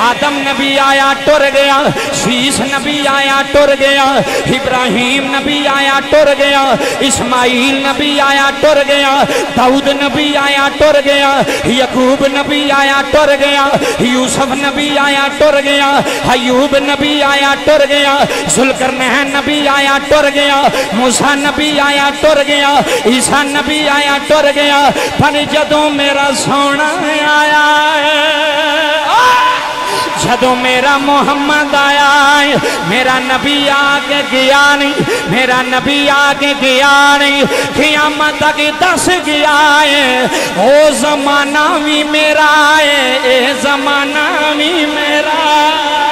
آدم نبی آیا ٹر گیا شیس نبی آیا ٹر گیا ابراہیم نبی آیا ٹر گیا اسماعیل نبی آیا ٹر گیا داؤد نبی آیا ٹر گیا یقوب نبی آیا ٹر گیا یوسف نبی آیا ٹر گیا حیوب نبی آیا ٹر گیا ذلکرنہن نبی آیا ٹر گیا موسیٰ نبی آیا ٹر گیا عیسیٰ نبی آیا ٹر گیا پر جدوں میرا سونا آیا جدو میرا محمد آیا ہے، میرا نبی آگے گیا نہیں، میرا نبی آگے گیا نہیں، قیامت تک دس گیا ہے۔ او زمانہ بھی میرا ہے، اے زمانہ بھی میرا۔ ہے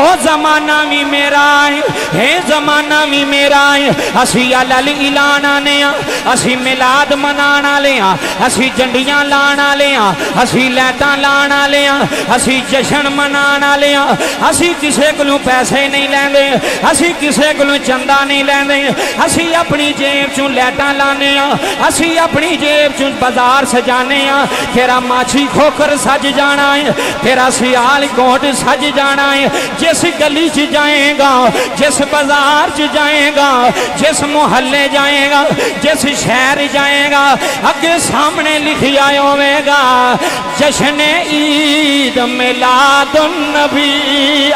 او زمانہ بھی میرا ہے۔ اے زمانہ بھی میرا ہے۔ اسی علل اعلان آنے ہاں اسی ملاد منانا لے ہاں اسی جنڈیاں لانا لے ہاں اسی لیٹاں لانا لے ہاں اسی جشن منانا لے ہاں اسی کسے کلوں پیسے نہیں لین دے اسی کسے کلوں چندہ نہیں لین دے اسی اپنی جیب چون لیٹاں لانے ہاں اسی اپنی جیب چون بازار سجانے ہاں تیرا ماچھی کھوکر سج جانا ہے۔ تیرا سیال کوٹ سج جانا ہے۔ جے جس گلی چ جائیں گا، جس بازار چ جائیں گا، جس محلے جائیں گا، جس شہر جائیں گا، اگے سامنے لکھیا ہوئے گا، جشن عید میلاد النبی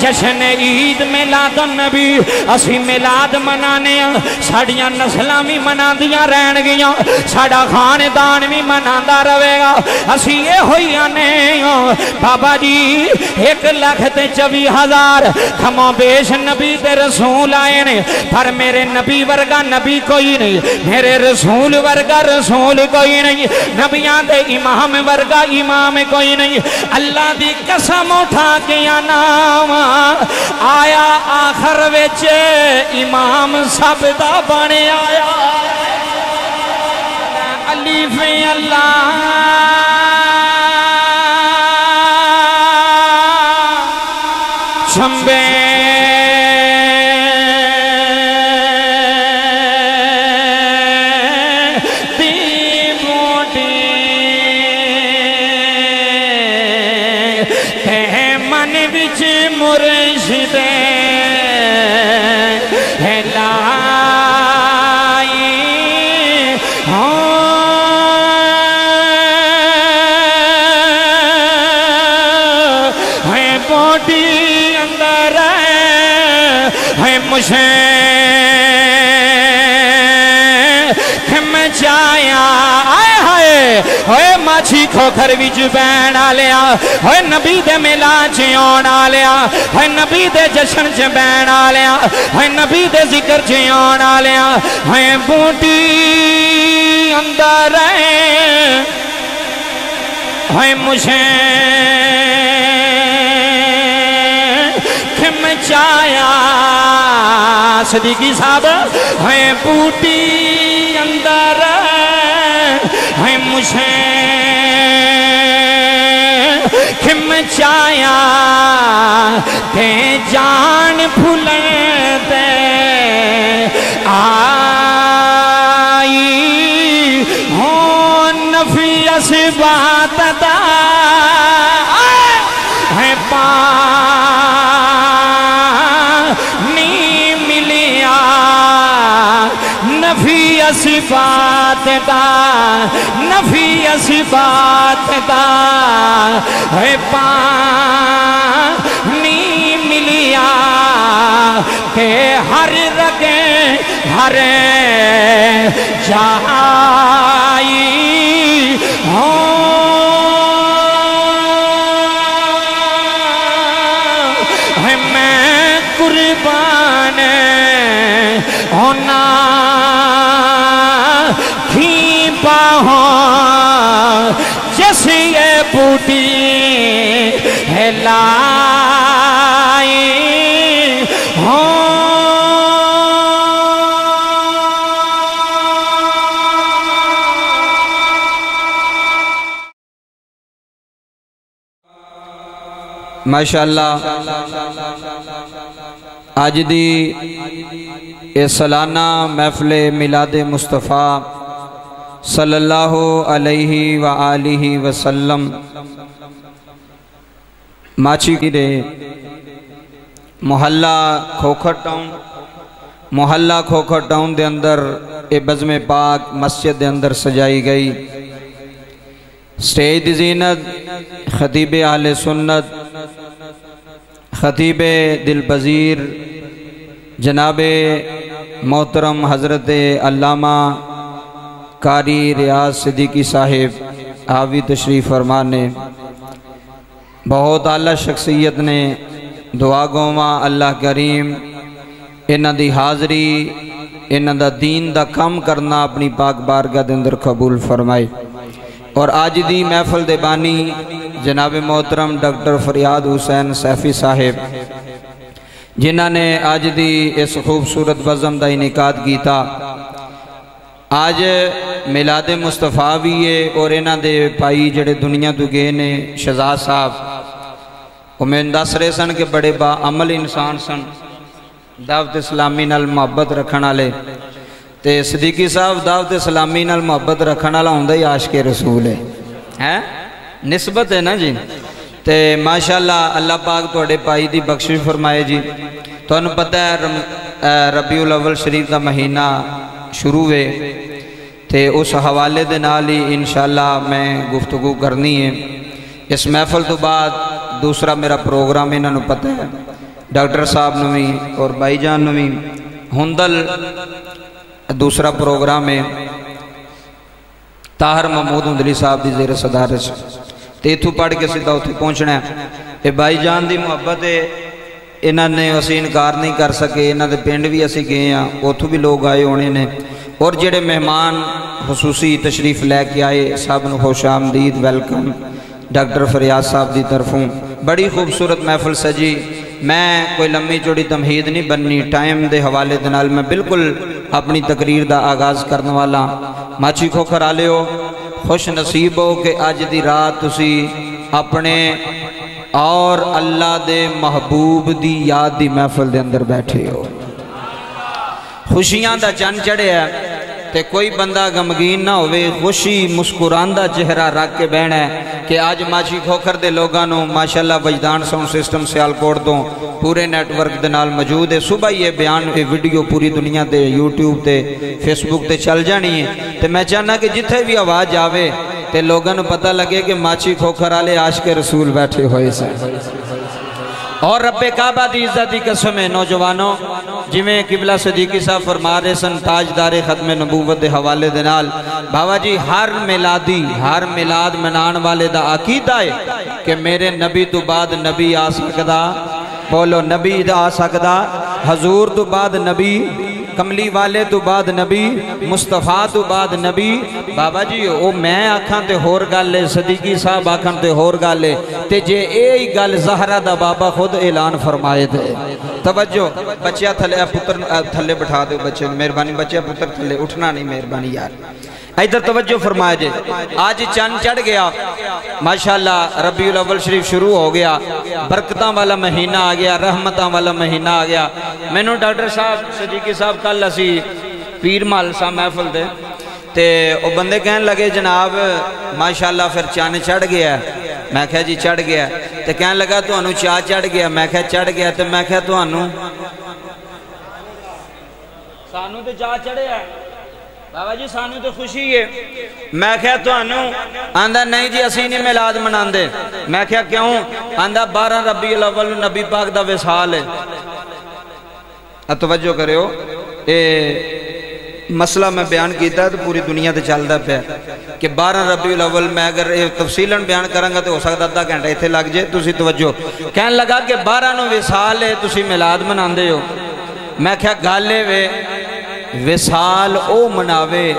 جشن عید میلاد النبی اسی میلاد منانے ہیں ساڑیاں نسلہ بھی منا دیا رہن گیا ساڑا خاندان بھی مناندہ روے گا۔ اسی یہ ہوئی آنے ہاں، بابا جی ایک لکھ تے چوی ہزار۔ کھما بیش نبی تے رسول آئے نے۔ پر میرے نبی ورگا نبی کوئی نہیں۔ میرے رسول ورگا رسول کوئی نہیں۔ نبیاں دے امام ورگا امام کوئی نہیں۔ اللہ دی قسم اٹھا کیا نام۔ آیا آخر ویچے امام سب دا بنے آیا۔ علیف اللہ۔ ماچھی کھوکھر ویج بین آلیا ہوئے نبی دے ملا چیون آلیا ہوئے نبی دے جشن چ بین آلیا ہوئے نبی دے ذکر چیون آلیا ہوئے بوٹی اندر ہے ہوئے مجھے کھم چایا صدیقی صاحب ہے بوٹی اندر ہے مجھے چایا تے جان پھولے دے۔ آئی ہون نفی اسبات دا نفی اسبات دا نفی اسبات دا ہے پانی ملیا کہ ہر رگے ہر جائی۔ ہوں ہے میں قربان ہونا بوٹی ہے لائی ماشاءاللہ آج دی اے سالانہ محفل میلاد مصطفیٰ صلی اللہ علیہ وآلہ وسلم۔ ماچی کی رے محلہ کھوکھر ٹاؤن۔ محلہ کھوکھر ٹاؤن دے اندر اے بزم پاک مسجد دے اندر سجائی گئی۔ سٹیج زینت، خطیب اہل سنت، خطیب دل پذیر جناب محترم حضرت علامہ کاری ریاض صدیقی صاحب، آوی تشریف فرمان نے، بہت اعلیٰ شخصیت نے دعا گوما اللہ کریم انہ دی حاضری انہ دا دین دا کم کرنا اپنی پاک بارگاہ دے اندر قبول فرمائے۔ اور آج دی محفل دے بانی جناب محترم ڈاکٹر فریاد حسین سیفی صاحب جنہ نے آج دی اس خوبصورت بزم دا انعقاد کیتا۔ آج میلاد مصطفیٰ بھی ہے اور انہ دے پائی جڑے دنیا تو گئے نے، شہزاد صاحب۔ وہ میں دس رہے سن کہ بڑے با عمل انسان سن۔ دعوت اسلامی نال محبت رکھنا لے تے صدیقی صاحب، دعوت اسلامی نال محبت رکھنا لے ہوندہ ہی عاشق رسول ہے۔ نسبت ہے نا جی؟ تے ماشاءاللہ اللہ پاک توڑے پائی دی بخشش فرمائے جی۔ تو انہوں پتہ ہے ربیع الاول شریف دا مہینہ شروع ہے تے اس حوالے دے نالی انشاءاللہ میں گفتگو کرنی ہے۔ اس محفل تو بعد دوسرا میرا پروگرام انہوں پتہ ہے۔ ڈاکٹر صاحب نوی اور بائی جان نوی ہندل دوسرا پروگرام ہے۔ تاہر محمود ہندلی صاحب دی زیر صدارت۔ تیتھو پڑھ کے سیدھا اتھے پہنچنا ہے۔ اے بائی جان دی محبت ہے۔ انہوں نے اسی انکار نہیں کر سکے انہوں نے پینڈ بھی اسی گئے ہیں اتھو بھی لوگ آئے ہونے نے اور جڑے مہمان خصوصی تشریف لے کے آئے سب نو خوش آمدید ویلکم ڈاکٹر فریاد صاحب دی طرفوں بڑی خوبصورت محفل سجی میں کوئی لمبی چوڑی تمہید نہیں بننی ٹائم دے حوالے دنال میں بالکل اپنی تقریر دا آغاز کرنے والا ماچی کھو کر آلے ہو خوش نصیب ہو کہ آج دی رات تسی اپنے اور اللہ دے محبوب دی یاد دی محفل دے اندر بیٹھے ہو۔ خوشیاں دا چن چڑھے ہے تے کوئی بندہ گمگین نہ ہوئے، خوشی مسکراندہ چہرہ رکھ کے بہن ہے کہ آج ماچی کھوکر دے لوگانوں ماشاءاللہ وجدان ساؤنڈ سسٹم سے آل دوں پورے نیٹ ورک دنال موجود ہے۔ صبح یہ بیان ویڈیو پوری دنیا تے یوٹیوب تے فیس بک تے چل جانی ہے۔ تے میں چاہنا کہ جتھے بھی آواز آوے تے لوگاں پتہ لگے کہ ماچی کھوکر آلے عاشق رسول بیٹھے ہوئے سے اور رب کعبہ دی عزت دی قسم ہے، نوجوانوں، جویں قبلہ صدیقی صاحب فرما رہے سن، تاجدار ختم نبوت دے حوالے دنال بابا جی ہر میلادی، ہر میلاد منان والے دا عقیدہ ہے کہ میرے نبی تو بعد نبی آ سکدا، بولو نبی آ سکدا، حضور تو بعد نبی کملی والے تو بعد نبی، مصطفیٰ تو بعد نبی۔ بابا جی او میں آکھاں تے ہور گالے صدیقی صاحب آکھاں تے ہور گالے تے جے اے ہی گال زہرہ دا بابا خود اعلان فرمائے دے توجہ بچیا تھلے، پتر، تھلے بٹھا دے بچے، مہربانی بچیا پتر تھلے، اٹھنا نہیں مہربانی یار۔ ایدر توجہ فرمائے جے آج چند چڑھ گیا۔ ماشاءاللہ ربیع الاول شریف شروع ہو گیا۔ برکتاں والا مہینہ آ گیا، رحمتاں والا مہینہ آ گیا۔ میں نے ڈاکٹر صاحب، صدیقی صاحب، کل اسی پیر مال سا محفل دے۔ تے او بندے کہن لگے، جناب، ماشاءاللہ پھر چانے چڑھ گیا ہے۔ میں کہا جی چڑھ گیا ہے۔ تے کہن لگا تو انو چاہ چڑھ گیا۔ میں کہا چڑھ گیا تے میں کہا تو انو سانو تے چاہ چڑھے ہے۔ بابا جی سانو تو خوشی ہے میں کہا تو انو آندہ نہیں جی اسی نہیں ملاد منان دے میں کہا کیوں آندہ بارہ ربی الاول نبی پاک دا وسحال ہے اتوجہ کرے ہو اے مسئلہ میں بیان کیتا ہے تو پوری دنیا تے چل دا پہ کہ بارہ ربی الاول میں اگر تفصیلن بیان کرنگا تو ہو سکتا دا گھنٹہ ایتھے لگ جائے تُسی توجہ کہن لگا کہ بارہ نو وسحال ہے تُسی ملاد منان دے ہو میں کہا گالے وے وسال او مناوے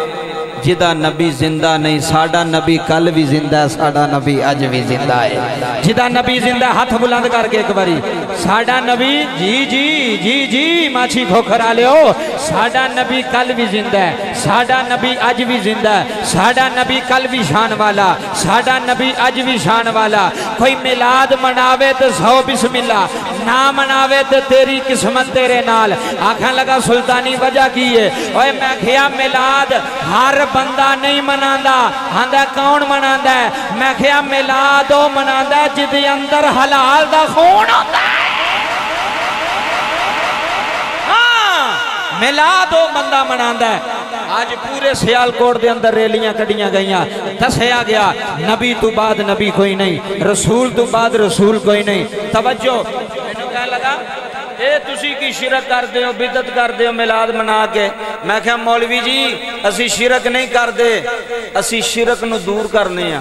جدہ نبی زندہ نہیں ساڑا نبی کل بھی زندہ ہے ساڑا نبی اج بھی زندہ ہے۔ جدہ نبی زندہ ہاتھ بلند کر کے ایک باری ساڑا نبی جی جی جی جی ماچھی کھوکھر آلے ہو ساڈا نبی کل بھی زندہ ہے، ساڈا نبی اج بھی زندہ ہے، ساڈا نبی کل بھی شان والا، ساڈا نبی اج بھی شان والا۔ کوئی میلاد مناوے تو سو بسم اللہ نہ مناوے تو تیری قسمت تیرے نال۔ آنکھاں لگا، سلطانی وجہ کی ہے؟ اوے میں کھیا میلاد ہر بندہ نہیں مناندا۔ ہاندہ کون مناندا ہے؟ میں کھیا میلاد او مناندا ہے جدی اندر حلال دا خون ہوتا ہے۔ ہاں میلاد بندہ مناندا ہے۔ آج پورے سیال کوٹ دے اندر ریلیاں کڑیاں گئیاں۔ دسیا گیا، نبی تو بعد نبی کوئی نہیں، رسول تو بعد رسول کوئی نہیں۔ توجہ، مینوں کہنے لگا، اے تسی کی شرک کر دے ہو بدت کر دے ہو میلاد منا کے۔ میں کہا، مولوی جی اسی شرک نہیں کر دے اسی شرک نو دور کرنے ہیں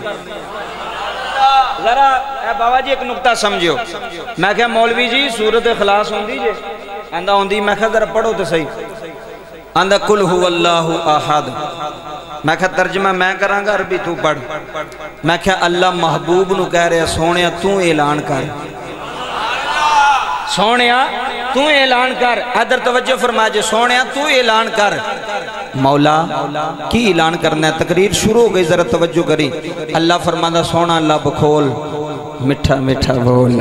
ذرا اے بابا جی ایک نکتہ سمجھو میں کہا، مولوی جی صورت اخلاص ہوں دی جے؟ اندہ ہوں دی میں کہا، ذرا پڑھو تو صحیح۔ اندہ کل ہو اللہ احد۔ میں کہا، ترجمہ میں کرانگا عربی تو پڑھ۔ میں کہا، اللہ محبوب نو کہہ رہے سونے تو اعلان کر۔ سونیا؟ تو اعلان کر۔ ادھر توجہ فرما جے سونیا تو اعلان کر۔ مولا، کی اعلان کرنا ہے؟ تقریر شروع ہو گئی، ذرا توجہ کری۔ اللہ فرمانا سونا لب کھول۔ مٹھا مٹھا بول۔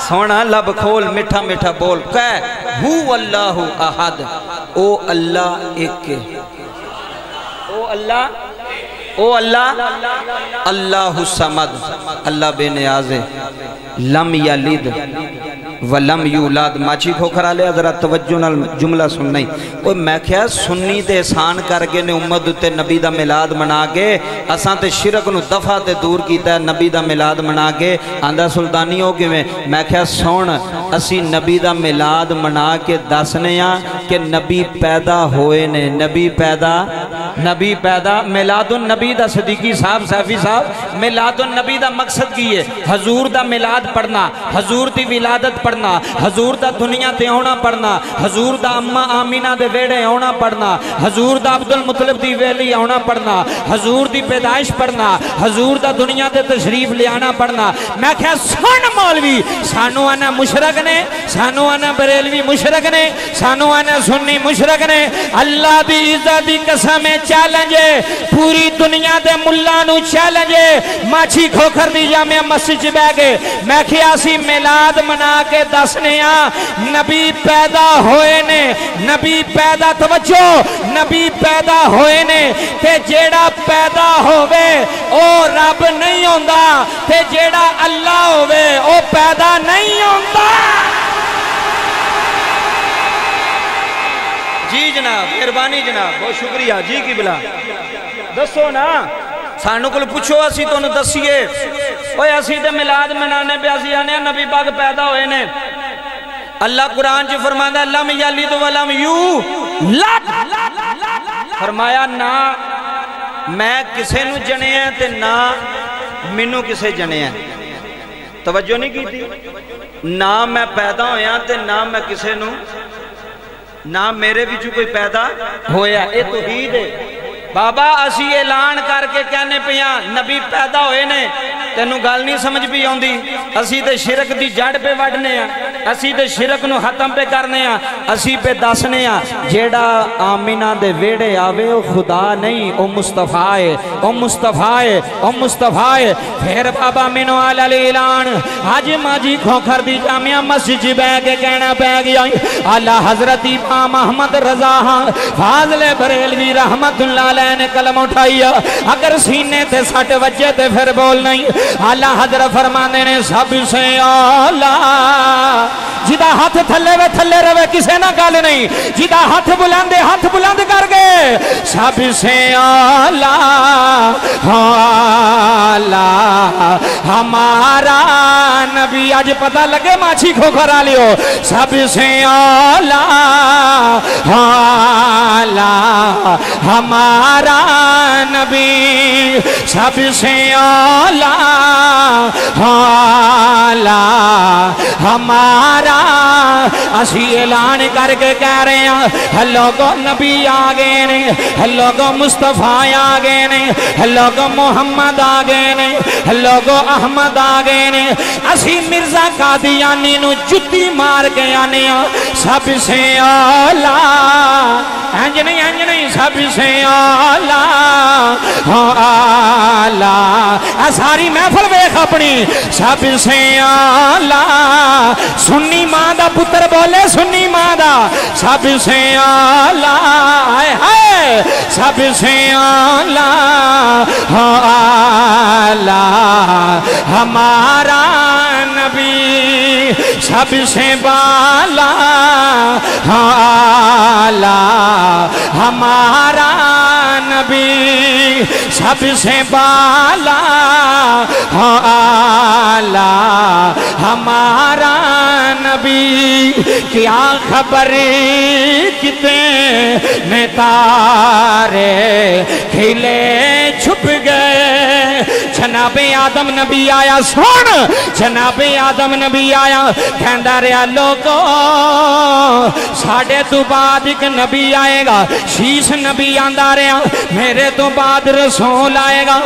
سونا لب کھول مٹھا مٹھا بول۔ کہہ، ہو اللہ احد۔ او اللہ ایک۔ او اللہ او اللہ اللہ سمد اللہ بے نیاز لم یلد۔ ولم یولاد ماچی کھو کرا لے حضرت توجہ نال جملہ سن نہیں کوئی میں کیا سنی تے احسان کر کے نے امت تے نبی دا ملاد منا کے اساں تے شرک نو دفع تے دور کیتا ہے، نبی دا ملاد منا کے۔ آندہ سلطانی ہو کے میں میں کیا سون اسی نبی دا ملاد منا کے دسنے ہاں کہ نبی پیدا ہوئے نے، نبی پیدا نبی پیدا میلاد النبی دا صدیقی صاحب صافی صاحب میلاد النبی دا مقصد کی ہے؟ حضور دا میلاد پڑھنا، حضور دی ولادت پڑھنا، حضور دا دنیا تے ہونا پڑھنا، حضور دا اممہ آمینہ دے ویڑے ہونا پڑھنا، حضور دا عبد المطلب دی ویلی ہونا پڑھنا، حضور دی پیدائش پڑھنا، حضور دا دنیا تے تشریف لے آنا پڑھنا۔ میں کہا، سن مولوی، سانو آنا مشرق نے، سانو آنا بریلوی مشرق نے، سانو آنا سنی مشرق نے۔ اللہ دی عزت دی قسمیں چیلنجے پوری دنیا دے ملانو چیلنجے ماچھی کھوکر دی جامعہ مسجد بے گے میں کھیاسی میلاد منا کے دسنیا نبی پیدا ہوئے نے نبی پیدا توجہ نبی پیدا ہوئے نے تے جیڑا پیدا ہوئے او رب نہیں ہوندہ تے جیڑا اللہ ہوئے او پیدا نہیں ہوندہ جی جناب مہربانی جناب۔ بہت شکریہ جی کی بلا۔ دسو نا۔ سانو کل پوچھو اسی تو انہوں دسیے۔ اوہ اسی تے ملاد منانے پہ اسی آنے نبی پاک پیدا ہوئے نے۔ اللہ قرآن چی فرمایا لم یلد ولم یو لد فرمایا نا میں کسے نو جنے ہیں تے نا منو کسے جنے ہیں۔ توجہ نہیں کی تھی نا میں پیدا ہویا تے نا میں کسے نو نہ میرے بھی جو کوئی پیدا ہویا اے توحید ہے بابا اسی اعلان کر کے کہنے پیاں نبی پیدا ہوئے نے تینو گال نہیں سمجھ بھی ہوں دی اسی دے شرک دی جڑ پہ وڈنے ہیں اسی دے شرک نو ختم پہ کرنے ہیں اسی پہ دسنے ہیں جیڑا آمینہ دے ویڑے آوے، او خدا نہیں، او مصطفیٰ ہے۔ او مصطفیٰ ہے، او مصطفیٰ ہے۔ پھر بابا منو علی اعلان۔ آج ماجی کھوکھر دی جامعہ مسجد بے کے کہنا پہ گیا۔ اللہ حضرت امام احمد رضا ہاں۔ فاضل بریلوی رحمت اللہ علیہ نے کلم اٹھائی اگر سینے تے سٹ وجہ تے پھر بول نہیں۔ اللہ حضرت فرمانے نے سب سے آلہ جدہ ہاتھ تھلے وے تھلے روے کسے نہ گال نہیں۔ جدہ ہاتھ بلندے ہاتھ بلند کر گئے سب سے آلہ آلہ، ہمارا نبی، آج پتہ لگے ماچھی کھو کرا لیو سب سے آلہ آلہ، ہمارا نبی۔ سب سے آلہ آلہ، ہمارا اسی اعلان کر کے کہہ رہے ہیں لوگو نبی آ گئے نے لوگو مصطفیٰ آ گئے نے لوگو محمد آ گئے نے لوگو احمد آ گئے نے۔ اسی مرزا قادیانی نو جتی مار کے آنے سب سے آلہ۔ انج نہیں انج نہیں، سب سے آلہ۔ ہاں آلہ۔ ساری محفل ویخ اپنی، سب سے آلہ۔ سنی ماں دا پتر بولے، سنی ماں دا۔ سب سے آلہ ہے سب سے آلہ آلہ۔ ہمارا نبی سب سے بالا، آلہ۔ ہمارا نبی سب سے بالا نبی کیا خبر؟ کتنے تارے کھلے چھپ گئے؟ جناب آدم نبی آیا، سن! جناب آدم نبی آیا کہندہ رہا لوگو ساڑھے تو بعد ایک نبی آئے گا۔ شیش نبی آندہ رہا میرے تو بعد رسول آئے گا۔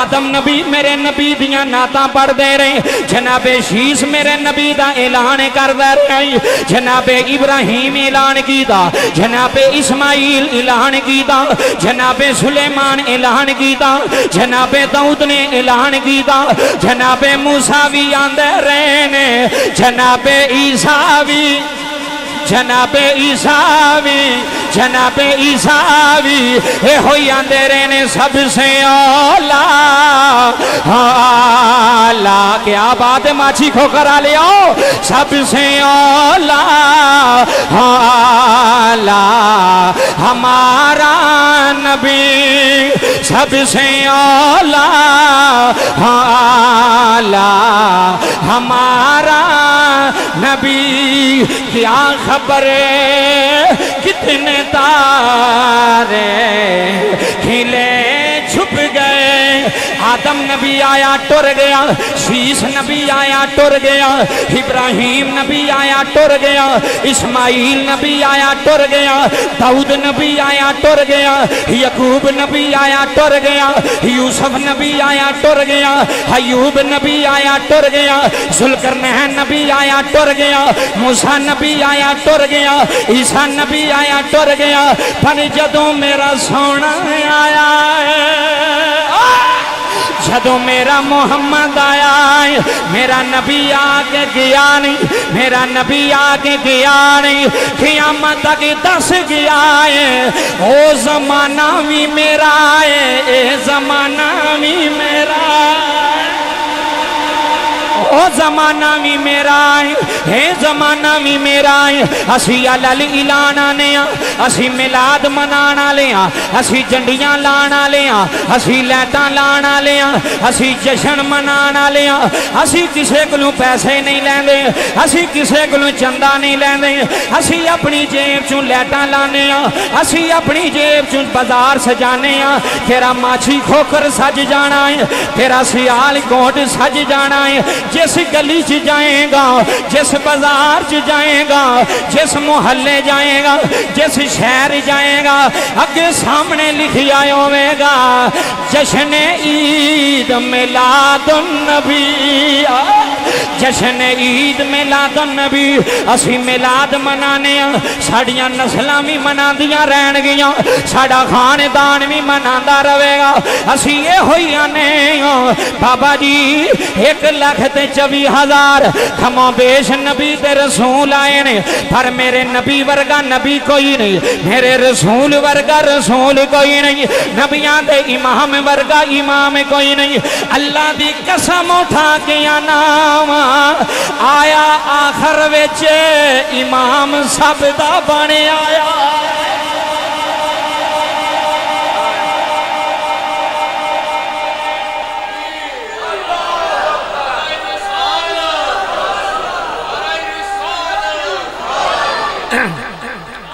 آدم نبی میرے نبی دیاں ناتا پڑھ دے رہے۔ جناب شیش میرے نبی دا اعلان کر دے رہے جناب ابراہیم اعلان کی دا جناب اسماعیل اعلان کی دا جناب سلیمان اعلان کی دا جناب دعوت نے اعلان کیتا جناب موسیٰ بھی آندے رہنے جناب عیسیٰ بھی جناب عیسیٰ بھی جناب عیسیٰوی اے ہوئی آندے رہنے سب سے اولا ہاں، اولا کیا بات ماچھی کھو کرا لے آؤ، سب سے اولا ہاں، اولا ہمارا نبی سب سے اولا ہاں، اولا ہمارا نبی، کیا خبر کتنے تارے کھلے چھپ گئے آدم نبی آیا ٹر گیا شیش نبی آیا ٹر گیا ابراہیم نبی آیا ٹر گیا اسماعیل نبی آیا ٹر گیا دعود نبی آیا ٹر گیا یقوب نبی آیا ٹر گیا یوسف نبی آیا ٹر گیا ایوب نبی آیا ٹر گیا ذوالقرنین نبی آیا ٹر گیا موسیٰ نبی آیا ٹر گیا عیسیٰ نبی آیا ٹر گیا پر جدوں میرا سونا آیا جدو میرا محمد آیا میرا نبی آگے گیا نہیں، میرا نبی آگے گیا نہیں، قیامت تک دس گیا ہے۔ او زمانہ بھی میرا ہے، اے زمانہ بھی میرا او زمانہ بھی میرا ہے۔ اے زمانہ بھی میرا ہے۔ اسی علل اعلان آنے اسی ملاد منانا لیا اسی جنڈیاں لانا لیا اسی لیٹاں لانا لیا اسی جشن منانا لیا اسی کسے کلوں پیسے نہیں لین دے اسی کسے کلوں چندہ نہیں لین دے اسی اپنی جیب چون لیٹاں لانے اسی اپنی جیب چون بازار سجانے تیرا ماچھی کھوکر سج جانا ہے۔ تیرا سیال کوٹ سج جانا ہے۔ جس گلی چ جائیں گا، جس بازار چ جائیں گا، جس محلے جائیں گا، جس شہر جائیں گا، اگے سامنے لکھیا ہوئے گا، جشن عید میلاد النبی جشن عید میلاد النبی اسی میلاد منانے ہاں، ساڑیاں نسلاں بھی منا دیاں رہن گیاں ساڑا خاندان بھی مناندہ رہے گا۔ اسی یہ ہوئی آنے ہاں، بابا جی ایک لکھ تے چوی ہزار۔ کھموں بیش نبی تے رسول آئے نے۔ پر میرے نبی ورگا نبی کوئی نہیں۔ میرے رسول ورگا رسول کوئی نہیں۔ نبیاں دے امام ورگا امام کوئی نہیں۔ اللہ دی قسم اٹھا کے نام۔ آیا آخر وچے امام سب دا بنے آیا۔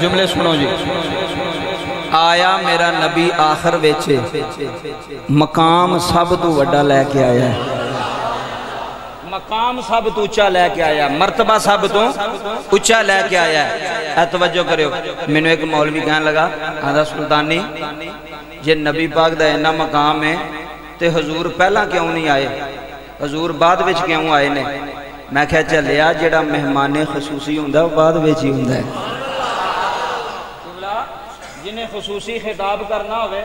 جملے سنو جی۔ آیا میرا نبی آخر ویچے۔ مقام سب تو وڈا لے کے آیا۔ ہے مقام سب تو اچھا لے کے آیا۔ مرتبہ سب تو اچھا لے کے آیا۔ ہے اے توجہ کریو۔ میں نے ایک مولوی کہنے لگا آدھا سلطانی یہ نبی پاک دا اینا مقام ہے تے حضور پہلا کیوں نہیں آئے؟ حضور بعد وچ کیوں آئے نے؟ میں کہا چلیا جڑا مہمان خصوصی ہوندہ وہ بعد وچ ہی ہوندہ ہے۔ جنہیں خصوصی خطاب کرنا ہوئے،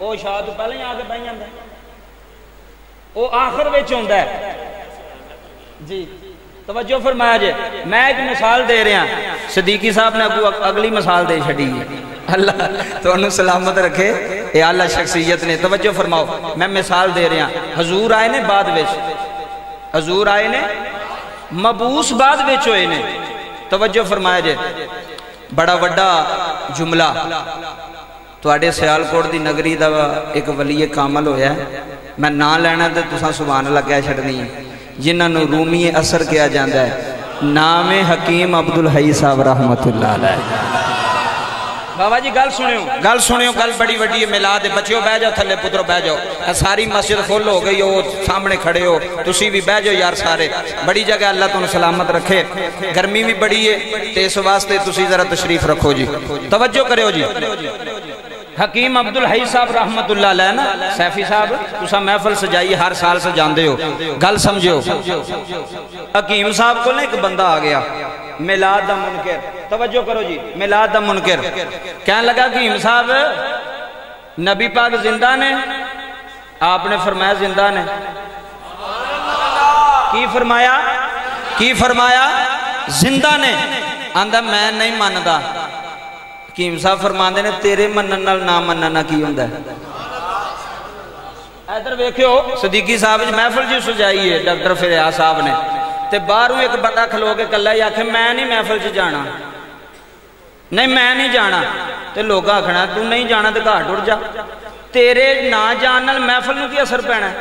وہ شاید پہلے ہی آگے بہن جاندہ ہے وہ آخر وچ ہوندہ ہے۔ جی توجہ فرمایا جے۔ میں ایک مثال دے رہا ہوں صدیقی صاحب نے ابو اگلی مثال دے چھڑی ہے جی۔ اللہ تو انہوں سلامت رکھے۔ اے اللہ شخصیت نے، توجہ فرماؤ۔ میں مثال دے رہا ہوں حضور آئے نے بعد وچ۔ حضور آئے نے مبوس بعد وچ ہوئے نے۔ توجہ فرمایا جے۔ بڑا وڈا جملہ۔ تو آڑے سیال کوڑ دی نگری دا ایک ولی کامل ہویا ہے۔ میں نہ لینا دے تو ساں سبحان اللہ کہہ چھڑنی ہے۔ جنہاں نو رومی اثر کیا جاندہ ہے۔ نام حکیم عبدالحی صاحب رحمت اللہ علیہ۔ بابا جی گل سنیو۔ گل سنیو گل بڑی وڈی ہے ملا دے بچیو بہ جاؤ تھلے پترو بہ جاؤ۔ اے ساری مسجد فل ہو گئی ہو سامنے کھڑے ہو۔ تسی بھی بہ جاؤ یار سارے۔ بڑی جگہ اللہ تم سلامت رکھے۔ گرمی بھی بڑی ہے تے اس واسطے تسی ذرا تشریف رکھو جی۔ توجہ کرے ہو جی۔ حکیم عبدالحی صاحب رحمت اللہ علیہ نا سیفی صاحب تسا محفل سجائی ہر سال سے جاندے ہو۔ گل سمجھو حکیم صاحب کو ایک بندہ آ گیا۔ میلاد دا منکر. توجہ کرو جی میلاد دا منکر. کہنے لگا حکیم صاحب، نبی پاک زندہ نے؟ آپ نے فرمایا زندہ نے۔ کی فرمایا؟ کی فرمایا؟ زندہ نے۔ آندہ میں نہیں ماندا حکیم صاحب فرماندے نے، تیرے منن نال نہ مننا کی ہوندا ہے؟ ادھر ویکھو صدیقی صاحب جی محفل جی سجائی ہے، ڈاکٹر فریا صاحب نے۔ تے باہروں ایک بندہ کھلو کے کلا ہی آکھے، میں نہیں محفل چ جانا۔ نہیں، میں نہیں جانا۔ تے لوگ آکھنا، تو نہیں جانا تے گھر ٹر جا۔ تیرے نہ جان نال محفل نو کی اثر پینا ہے؟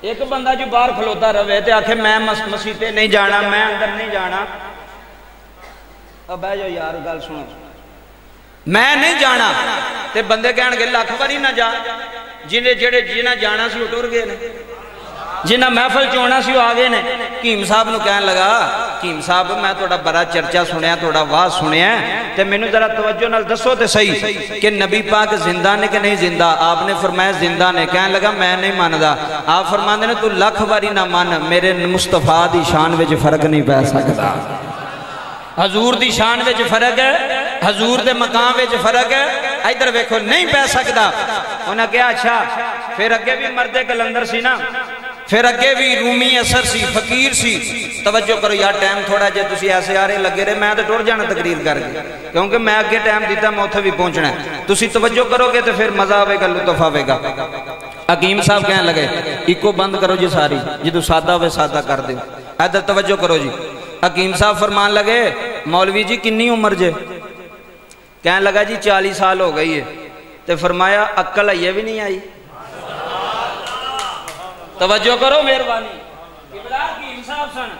ایک بندہ جو باہر کھلوتا رہے تے آکھے، میں مسیتے نہیں جانا، میں اندر نہیں جانا۔ اب بہ جاؤ یار، گل سنو۔ میں نہیں جانا۔ تے بندے کہن گے لاکھ باری نہ جا۔ جنہیں جڑے جنہ جانا سی، وہ ٹر گئے نے۔ جنہ محفل چونا سی وہ آگے نے۔ کیم صاحب نو کہن لگا، کیم صاحب، میں توڑا بڑا چرچا سنیا توڑا واز سنیا تے میں نے ذرا توجہ نال دسو تے صحیح کہ نبی پاک زندہ نے کہ نہیں زندہ؟ آپ نے فرمایا زندہ نے۔ کہن لگا، میں نہیں ماندا۔ آپ فرماندے نے، تو لکھ باری نہ مان میرے مصطفیٰ دی شان وچ فرق نہیں پہ سکتا حضور دی شان وچ فرق ہے، حضور دے مقام وچ فرق ہے، ادھر ویکھو، نہیں پہ سکتا انہاں کہا اچھا پھر اگے بھی مرد کلندر سی نا۔ پھر اگے بھی رومی اثر سی، فقیر سی۔ توجہ کرو یار، ٹائم تھوڑا جے تسی ایسے آ رہے لگے رہے، میں تو ٹر جانا تقریر کر کے۔ کیونکہ میں اگے ٹائم دیتا، میں اتھے بھی پہنچنا ہے۔ تسی توجہ کرو گے تو پھر مزہ آوے گا، لطف آوے گا۔ حکیم صاحب کہنے لگے، ایکو بند کرو جی ساری، جدو سادہ ہوئے سادہ کر دے ادھر توجہ کرو جی۔ حکیم صاحب فرمان لگے، مولوی جی کنی عمر جے؟ کہنے لگا جی چالی سال ہو گئی ہے۔ تو فرمایا اکل یہ بھی نہیں آئی۔ توجہ کرو مہربانی۔ ابرار کی انصاف سن۔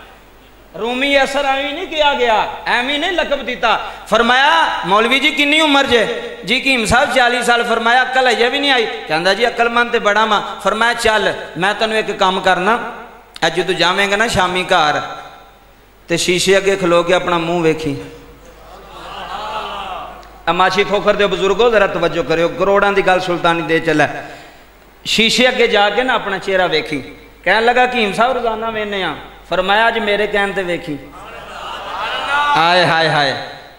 رومی اثر ایمی نہیں کیا گیا ایمی نہیں لقب دیتا۔ فرمایا، مولوی جی کنی عمر جے؟ جی کیم صاحب چالی سال فرمایا اکل یہ بھی نہیں آئی۔ کہندا جی اکل من تے بڑا ماں۔ فرمایا، چل، میں تنو ایک کام کرنا۔ اج جدو جاویں گا نا شامی گھر تے شیشے اگے کھلو کے اپنا منہ ویکھی۔ اماشی کھوکھر دے بزرگو، ذرا توجہ کریو۔ کروڑاں دی گل سلطانی دے چلا شیشے اگے جا کے نا اپنا چہرہ ویکھی۔ کہنے لگا کیم صاحب روزانہ وینے ہاں فرمایا اج میرے کہن تے ویکھی۔ آئے ہائے ہائے۔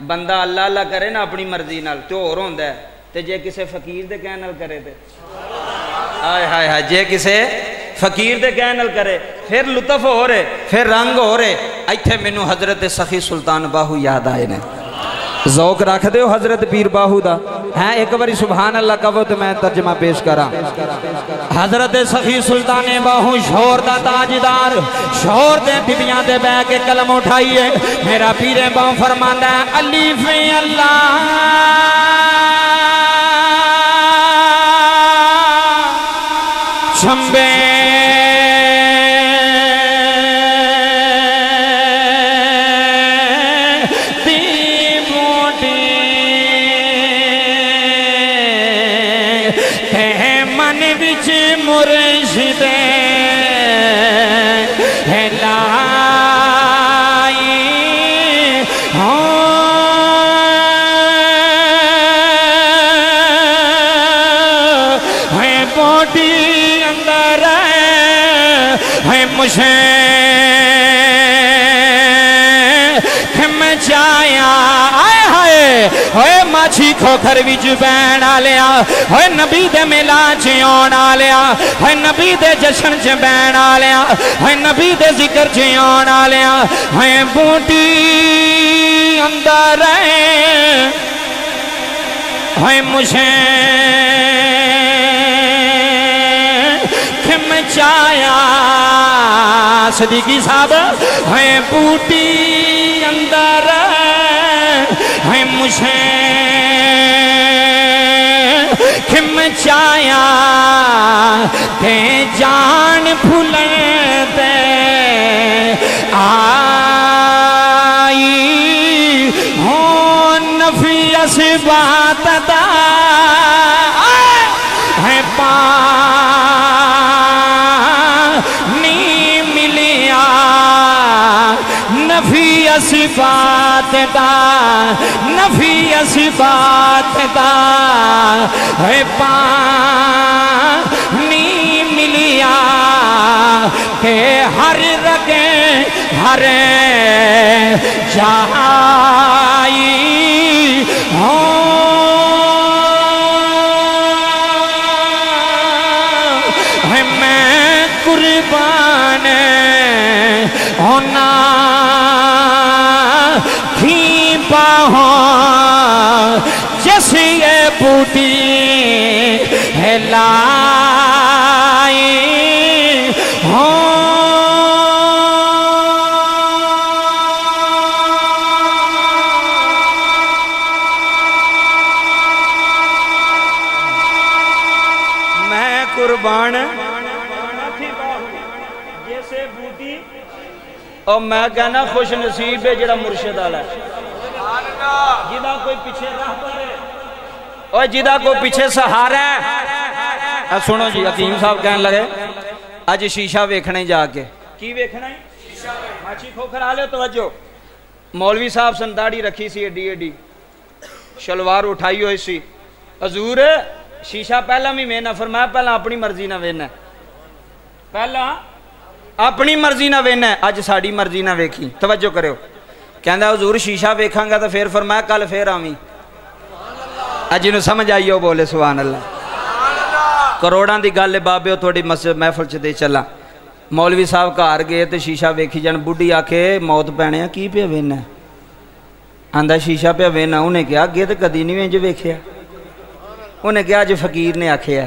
بندہ اللہ اللہ کرے نا اپنی مرضی نال تے اور ہوندا ہے۔ تے جے کسے فقیر دے کہن نال کرے تے۔ آئے ہائے ہائے۔ جے کسے فقیر دے کہن نال کرے پھر لطف ہو رہے پھر رنگ ہو رہے۔ ایتھے مینوں حضرت سخی سلطان باہو یاد آئے نے۔ ذوق رکھ ہو حضرت پیر باہو دا۔ ہے ایک باری سبحان اللہ کہو تو میں ترجمہ پیش کرا حضرت سخی سلطان باہو شہور دا تاجدار شہور دے بیبیاں دے بے کے کلم اٹھائیے۔ میرا پیر باہو فرماندہ ہے علیف اللہ۔ شمبے ماچھی کھوکھر ویج بین آلیا ہوئے نبی دے ملا چیون آلیا ہوئے نبی دے جشن چ بین آلیا ہوئے نبی دے ذکر چیون آلیا ہوئے بوٹی اندر ہے ہوئے مجھے کھم چایا صدیقی صاحب ہے بوٹی اندر ہے مجھے چایا تے جان پھولے دے آئی۔ ہوں نفی اسبات دا ہے پانی ملیا۔ نفی اسبات دا نفی اسبات دا ہے پانی ملیا کہ ہر رگیں ہر جائی ہوں۔ یہ بوٹی ہے لائی میں قربان جیسے بوٹی اور میں کہنا خوش نصیب ہے، جڑا مرشد والا ہے۔ جدا کوئی پیچھے رہ پڑے۔ اور جدا کو پیچھے سہارا ہے سنو جی حکیم صاحب کہنے لگے اج شیشہ ویکھنے جا کے کی ویکھنا ہے ماچی کھوکھر آ لے توجہ مولوی صاحب سن داڑھی رکھی سی ایڈی ایڈی شلوار اٹھائی ہوئی سی حضور شیشہ پہلا بھی وینا فرمایا پہلا اپنی مرضی نہ وینا پہلا اپنی مرضی نہ وینا اج ساڑی مرضی نہ ویکھی توجہ کرو کہندا حضور شیشہ ویکھاں گا تو پھر فرمایا کل پھر آویں اج نو سمجھ آئیو بولے سبحان اللہ کروڑاں دی گل بابے تھوڑی مسجد محفل چ دے چلا مولوی صاحب گھر گئے تے شیشہ ویکھی جان بڈھی آکھے موت پینے کی پیا وینا آندا شیشہ پیا وینا انہیں کہا اگے تے کدی نہیں وینج ویکھیا انہیں کہا اج فقیر نے آکھیا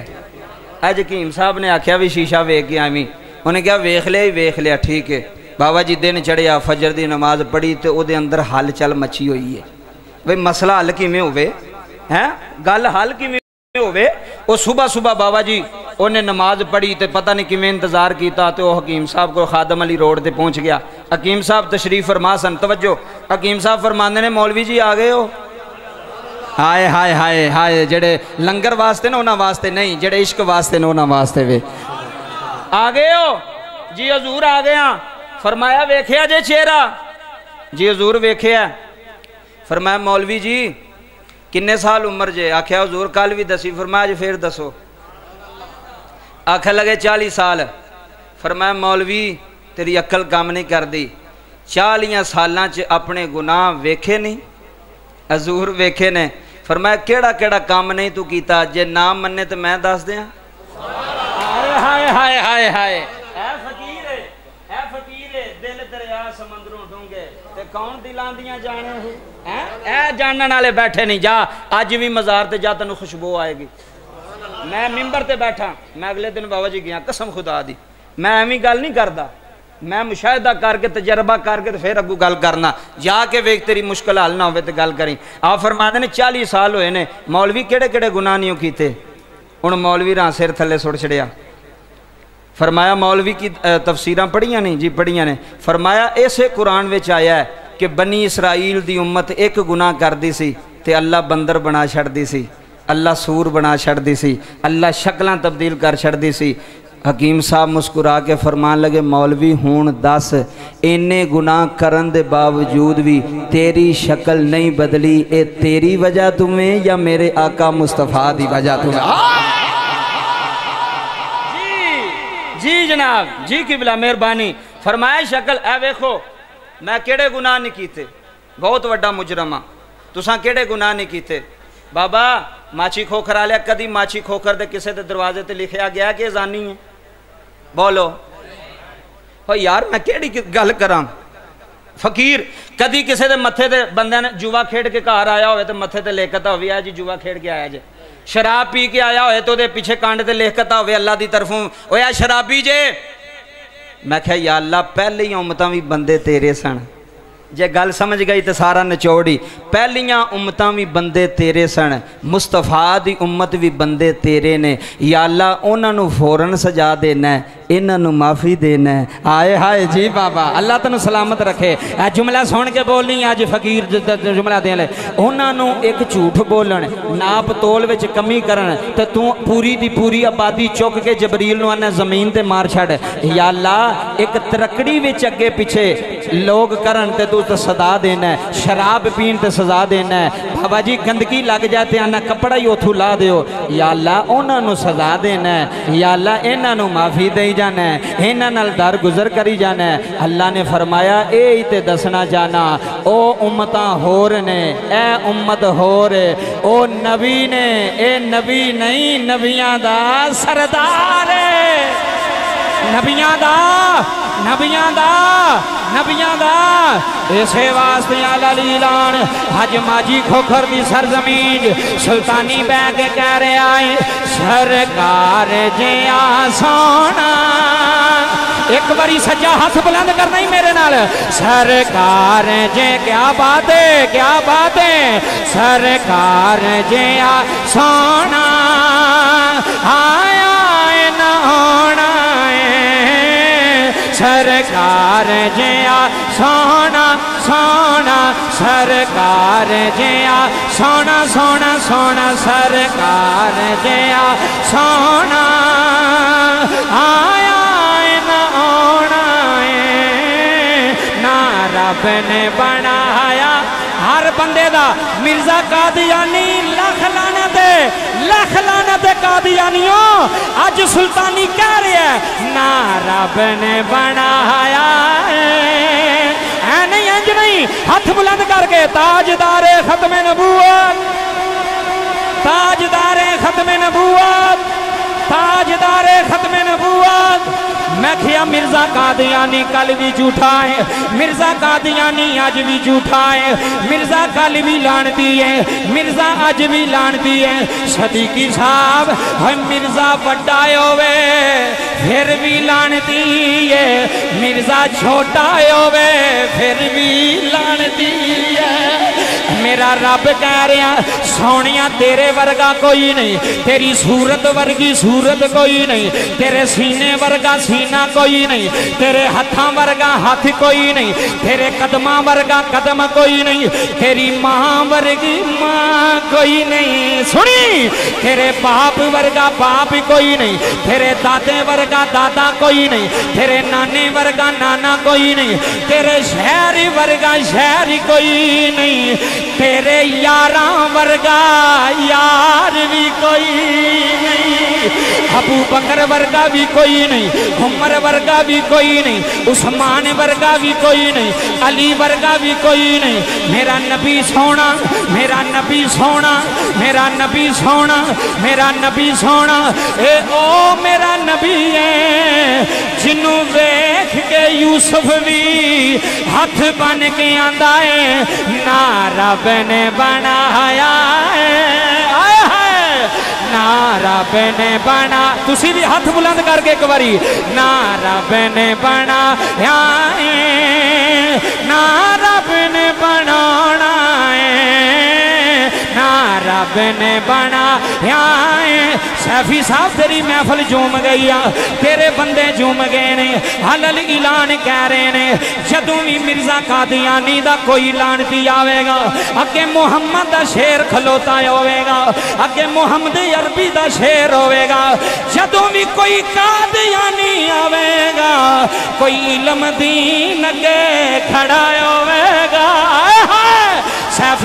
اج حکیم صاحب نے آکھیا بھی شیشہ ویکھ کے آویں انہیں کہا ویکھ لیا ہی ویکھ لیا ٹھیک ہے بابا جی دن چڑھیا فجر دی نماز پڑھی تے او دے اندر حل چل مچی ہوئی ہے بھئی مسئلہ حل کیویں ہوے ہیں گل حل کیویں ہوے او صبح صبح بابا جی انہیں نماز پڑھی تے پتہ نہیں کیویں انتظار کیتا تے او حکیم صاحب کو خادم علی روڈ تے پہنچ گیا حکیم صاحب تشریف فرما سن توجہ حکیم صاحب فرماندے نے مولوی جی آ گئے ہو ہائے ہائے ہائے ہائے جڑے لنگر واسطے نا انہاں واسطے نہیں جڑے عشق واسطے نا انہاں واسطے وے آ گئے ہو جی حضور آ گیا فرمایا ویکھیا جے چہرہ جی حضور ویکھیا فرمایا مولوی جی کنے سال عمر جے آکھیا حضور کل بھی دسی فرمایا جی پھر دسو آکھا لگے چالی سال فرمایا مولوی تیری عقل کام نہیں کر دی چالیاں سالاں چ اپنے گناہ ویکھے نہیں حضور ویکھے نے فرمایا کیڑا کیڑا کام نہیں تو کیتا جے نام مننے تو میں دس دیاں ہائے ہائے ہائے ہائے اے فقیر ہے اے فقیر ہے دل دریا سمندروں ڈونگے تے کون دلاں دیاں جانے ہو اے جانن والے بیٹھے نہیں جا اج بھی مزار تے جا تینوں خوشبو آئے گی میں ممبر تے بیٹھا میں اگلے دن بابا جی گیا قسم خدا دی میں ایویں گل نہیں کردا میں مشاہدہ کر کے تجربہ کر کے پھر اگو گل کرنا جا کے ویک تیری مشکل حل نہ ہوے تے گل کریں آپ فرماندے نے 40 سال ہوئے نے مولوی کیڑے کیڑے گناہ نہیں کیتے ہن مولوی راں سر تھلے سٹ چھڑیا فرمایا مولوی کی تفسیرہ پڑھیاں نہیں جی پڑھیاں نے فرمایا ایسے قرآن وچ آیا ہے کہ بنی اسرائیل دی امت ایک گناہ کر دی سی تے اللہ بندر بنا چھڑ دی سی، اللہ سور بنا چھڑ دی سی، اللہ شکلاں تبدیل کر چھڑ دی سی۔ حکیم صاحب مسکرا کے فرمان لگے، مولوی ہون دس، اینے گناہ کرن دے باوجود بھی تیری شکل نہیں بدلی، اے تیری وجہ تمہیں یا میرے آقا مصطفیٰ دی وجہ تمہیں؟ جی, جی جناب جی قبلہ مہربانی، فرمایا شکل، اے ویکھو میں کیڑے گناہ نہیں کیتے؟ بہت وڈا مجرمہ ہاں۔ تساں کیڑے گناہ نہیں کیتے؟ بابا ماچی کھوکھر آلیا، کدی ماچی کھوکھر دے کسے دے دروازے تے لکھیا گیا کہ زانی ہے؟ بولو۔ ہو یار، میں کیڑی گل کرام فقیر، کدی کسے دے متھے دے بندے نے جوا کھیڑ کے کار آیا ہوئے تے متھے تے لے ہوئی آیا جی جوا کھیڑ کے آیا جی۔ شراب پی کے آیا ہوئے تو دے پیچھے کانڈ دے لے ہوئے اللہ دی طرفوں۔ اویا شرابی جے۔ میں کہا یا اللہ پہلے ہی امتاں بھی بندے تیرے سن۔ جے گل سمجھ گئی تو سارا نچوڑی پہلیاں امتاں بھی بندے تیرے سن مصطفیٰ دی امت بھی بندے تیرے نے یا اللہ انہوں فورن سجا دینا ہے انہوں معافی دینا ہے آئے ہائے جی بابا اللہ تنو سلامت رکھے اے جملہ سون کے بولنی آج فقیر جملہ دیں لے انہوں ایک جھوٹ بولن ناپ تول وچ کمی کرن تو تو پوری دی پوری آبادی چوک کے جبریل نو زمین تے مار چھڑ یا اللہ ایک ترکڑی وچ اگے پیچھے لوگ کرن تے تو تو صدا دینا ہے، شراب پین تے سزا دینا ہے۔ بابا جی گندگی لگ جاتے آنا کپڑا ہی اتھو لا دیو۔ یا اللہ انہوں نے سزا دینا ہے۔ یا اللہ انہوں نے معافی دے جانا ہے۔ انہوں نے در گزر کری جانا ہے۔ اللہ نے فرمایا اے ہی تے دسنا جانا، او امتاں ہور نے، اے امت ہور، او نبی نے، اے نبی نہیں، نبیاں دا سردار ہے۔ نبیاں دا نبیاں دا نبیاں دا۔ اسے واسطے علی لان حج ماجی کھوکھر دی سرزمین، سلطانی بے کہہ رہے آئے۔ سرکار جیا سونا۔ ایک باری سجا ہاتھ بلند کرنا ہی میرے نال۔ سرکار جے، کیا بات ہے، کیا بات ہے۔ سرکار جیا سونا۔ آیا سرکار جیا سونا سونا سرکار جیا سونا سونا سونا سرکار جیا سونا آیا نہ آنا نہ رب نے بنایا ہر بندے دا مرزا قادیانی لکھ لکھ قادیانیوں آج سلطانی کہہ رہے ہیں نا رب نے بنایا اے نہیں انج نہیں ہاتھ بلند کر کے تاجدار ختم نبوت تاجدار ختم نبوت تاجدار ختم نبوت میں کھیا مرزا قادیانی کل بھی جھوٹا ہے، مرزا قادیانی آج بھی جھوٹا ہے۔ مرزا کل بھی لانتی ہے، مرزا آج بھی لانتی ہے۔ صدیقی صاحب، ہم مرزا بڑھائے ہوئے، پھر بھی لانتی ہے۔ مرزا چھوٹا ہوئے، پھر بھی لانتی ہے۔ میرا رب کہہ رہا سونیاں تیرے ورگا کوئی نہیں تیری صورت ورگی صورت کوئی نہیں تیرے سینے ورگا سینہ کوئی نہیں تیرے ہتھاں ورگا ہاتھ کوئی نہیں تیرے قدمہ ورگا قدم کوئی نہیں تیری ماں ورگی ماں کوئی نہیں سنی تیرے باپ ورگا باپ کوئی نہیں تیرے دادے ورگا دادا کوئی نہیں تیرے نانے ورگا نانا کوئی نہیں تیرے شہر ورگا شہر کوئی نہیں تیرے یاراں ورگا یار بھی کوئی نہیں۔ ابو بکر ورگا بھی کوئی نہیں، عمر ورگا بھی کوئی نہیں، عثمان ورگا بھی کوئی نہیں، علی ورگا بھی کوئی نہیں۔ میرا نبی سونا، میرا نبی سونا، میرا نبی سونا، میرا نبی سونا۔ اے او میرا نبی ہے، جنوں ویکھ کے یوسف بھی ہاتھ بن کے آندا ہے نا رب نے بنایا ہے۔ رب نے بنا تسی بھی ہاتھ بلند کر کے ایک باری نا رب نے بنا نا رب نے بنانا رب نے بنایا ہے سیفی صاحب، تیری محفل جوم گئی تیرے بندے جوم گئے نے۔ حلل اعلان کہہ رہے نے۔ جدوں بھی مرزا قادیانی دا کوئی لانتی آوے گا، اگے محمد دا شیر کھلوتا ہوئے گا۔ اگے محمد عربی دا شیر ہوئے گا۔ جدوں بھی کوئی قادیانی آوے گا، کوئی علم دین اگے کھڑا ہوئے گا۔